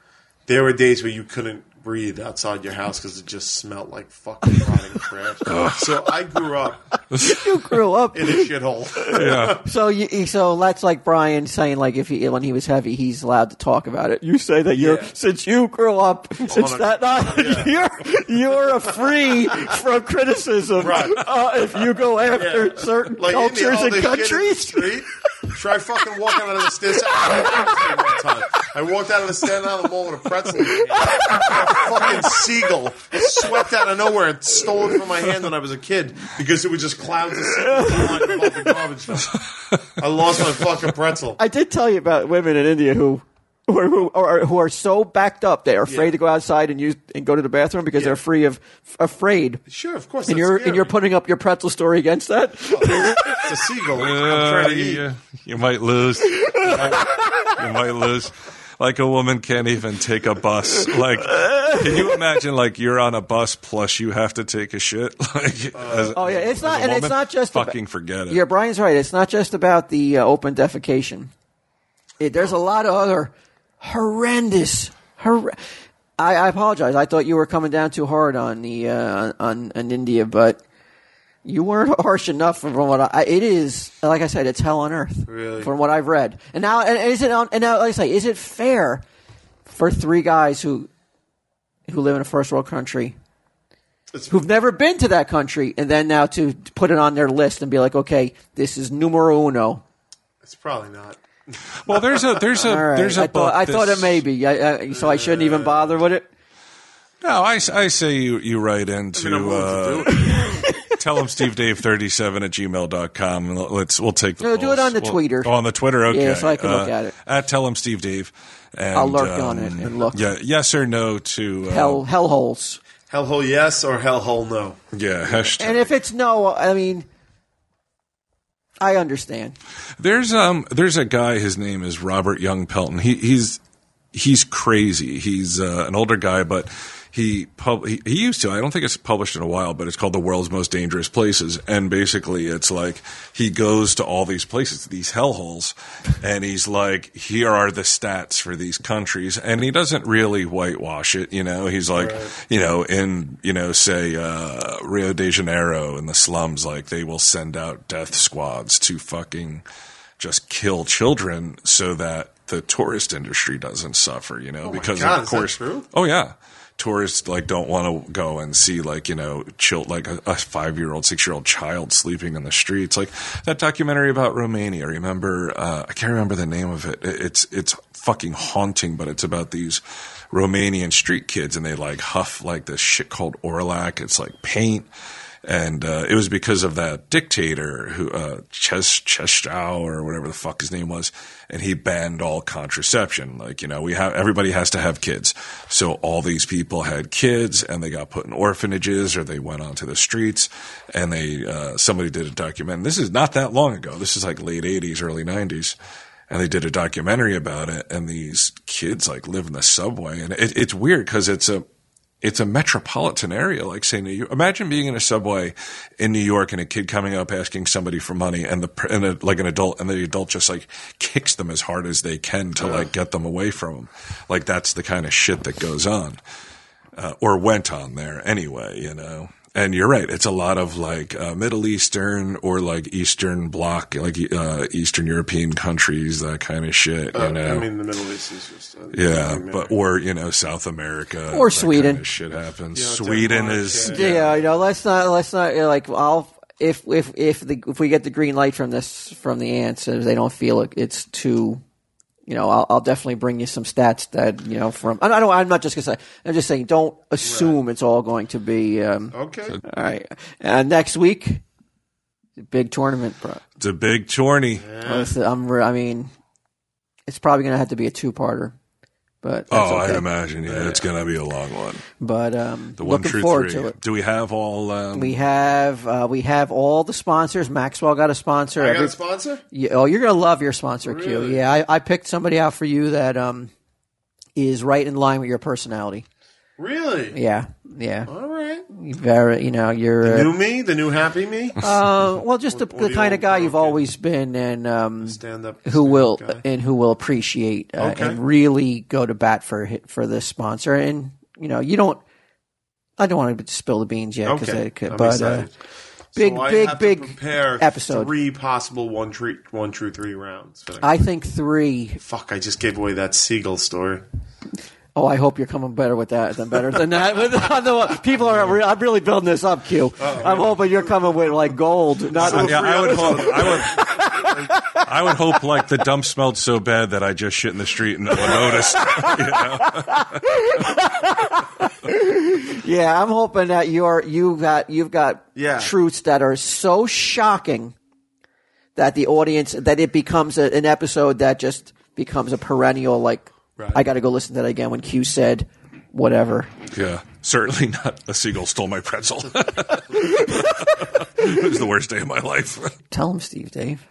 There were days where you couldn't breathe outside your house because it just smelled like fucking rotting [laughs] trash. so I grew up [laughs] You grew up. in a shithole. yeah. So you, so that's like Bryan saying like if he when he was heavy he's allowed to talk about it. You say that you're Yeah. since you grew up since a- that [laughs] not you're you're a free from criticism Right. uh, if you go after Yeah. certain Like cultures all and this shit in the countries. street. Try fucking walking out of the stairs. [laughs] I walked out of the Staten the Mall with a pretzel. in my hand. A fucking seagull swept out of nowhere and stole it from my hand when I was a kid because it was just clouds of seagulls flying above the garbage. I lost my fucking pretzel. I did tell you about women in India who. Who are, who are who are so backed up they are afraid Yeah. to go outside and use and go to the bathroom because Yeah. they're free of afraid Sure, of course. and you're scary. and you're putting up your pretzel story against that. It's a seagull. I'm Uh, trying to eat. you, you might lose. You might, you might lose. Like a woman can't even take a bus. Like, can you imagine? Like you're on a bus plus you have to take a shit. [laughs] Like, as, Oh yeah, it's not, a and it's not just about- fucking forget it. Yeah, Bryan's right. It's not just about the uh, open defecation. It, there's a lot of other horrendous. Hor- I, I apologize. I thought you were coming down too hard on the uh, on, on India, but you weren't [laughs] harsh enough from what I. It is like I said, it's hell on earth. Really? from what I've read. And now, and is it on? And now, like I say, is it fair for three guys who who live in a first world country? It's- Who've never been to that country, and then now to put it on their list and be like, okay, this is numero uno. It's probably not. Well, there's a there's a All right, there's a I thought book I thought it may be, I, I, so I shouldn't even bother with it. No, I, I say you, you write into I'm willing uh, to do it. tell 'em Steve Dave 37 at gmail.com and let's we'll take the No, do it on the We'll- Twitter. Oh, on the Twitter, okay. Yeah, so I can look Uh, at it. At tell 'em Steve Dave. And, I'll lurk on um, it and look. Yeah, yes or no to uh, Hell, hell holes. Hellhole yes or hellhole no. Yeah, hashtag. And if it's no, I mean, I understand. There's um there's a guy. His name is Robert Young Pelton. He he's he's crazy. He's uh, an older guy, but he, pub- he he used to. I don't think it's published in a while, but it's called The World's Most Dangerous Places. And basically, it's like he goes to all these places, these hellholes, and he's like, here are the stats for these countries, and he doesn't really whitewash it. You know, he's like, you know, in you know, say uh, Rio de Janeiro in the slums, like they will send out death squads to fucking just kill children so that the tourist industry doesn't suffer, you know, because God, of course, oh yeah, tourists like don't want to go and see like you know, chill like a, a five year old, six year old child sleeping in the streets, like that documentary about Romania. Remember, uh, I can't remember the name of it. It- It's it's fucking haunting, but it's about these Romanian street kids and they like huff like this shit called Aurolac. It's like paint and uh, it was because of that dictator who uh, Ches Ceausescu or whatever the fuck his name was, and he banned all contraception. Like you know, we have everybody has to have kids, so all these people had kids, and they got put in orphanages or they went onto the streets, and they uh, somebody did a document. This is not that long ago. This is like late '80s, early '90s. And they did a documentary about it, and these kids like live in the subway, and it, it's weird because it's a it's a metropolitan area, like say New York. Imagine being in a subway in New York and a kid coming up asking somebody for money, and the and a, like an adult, and the adult just like kicks them as hard as they can to like get them away from them. Like that's the kind of shit that goes on, uh, or went on there anyway. You know. And you're right. It's a lot of like uh, Middle Eastern or like Eastern Bloc, like uh, Eastern European countries, that kind of shit. You know, I mean, the Middle East is just uh, yeah, but or you know South America Or that Sweden. kinda shit happens. Yeah, Sweden Denmark, is yeah. Yeah, you know, let's not let's not uh, like I'll if if if the if we get the green light from this from the ants if they don't feel it it's too you know I'll, I'll definitely bring you some stats that you know from I don't I'm not just gonna say I'm just saying don't assume it's all going to be um, okay. all right. Uh, next week big tournament bro. It's a big tourney. Listen, I'm I mean it's probably gonna have to be a two parter but that's oh, okay. I'd imagine. Yeah, it's gonna be a long one. but um The one looking true forward three. to it Do we have all? Um, We have uh, we have all the sponsors. Maxwell got a sponsor. I got Every- a sponsor. Yeah, oh, you're gonna love your sponsor, Q. Yeah, I, I picked somebody out for you that um is right in line with your personality. Really? Yeah, yeah. All right. You Very, you know, you're New uh, me, the new happy me. uh, well, just the, What the do kind of guy you've Okay. always been, and um, Stand up. who will and who will appreciate uh, Okay. and really go to bat for hi- for this sponsor. And you know, you don't. I don't want to spill the beans yet, 'cause Okay. I could, I'm but uh, excited. big, so I big, have big to prepare episode. Three possible one true, one true three rounds. for. I think three Fuck! I just gave away that seagull story. Oh, I hope you're coming better with that than better than that. [laughs] People are. Re- I'm really building this up, Q. am hoping you're coming with like gold, not. Uh, yeah, I would hope. I would. [laughs] I would hope like the dump smelled so bad that I just shit in the street and no one noticed. [laughs] yeah, I'm hoping that you're you got you've got Yeah. truths that are so shocking that the audience that it becomes a, an episode that just becomes a perennial. Like Right. I got to go listen to that again when Q said whatever. yeah, certainly not. A seagull stole my pretzel. [laughs] it was the worst day of my life. Tell 'Em, Steve, Dave.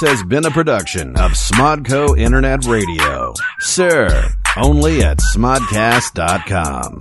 This has been a production of Smodco Internet Radio. Sir, only at smodcast.com.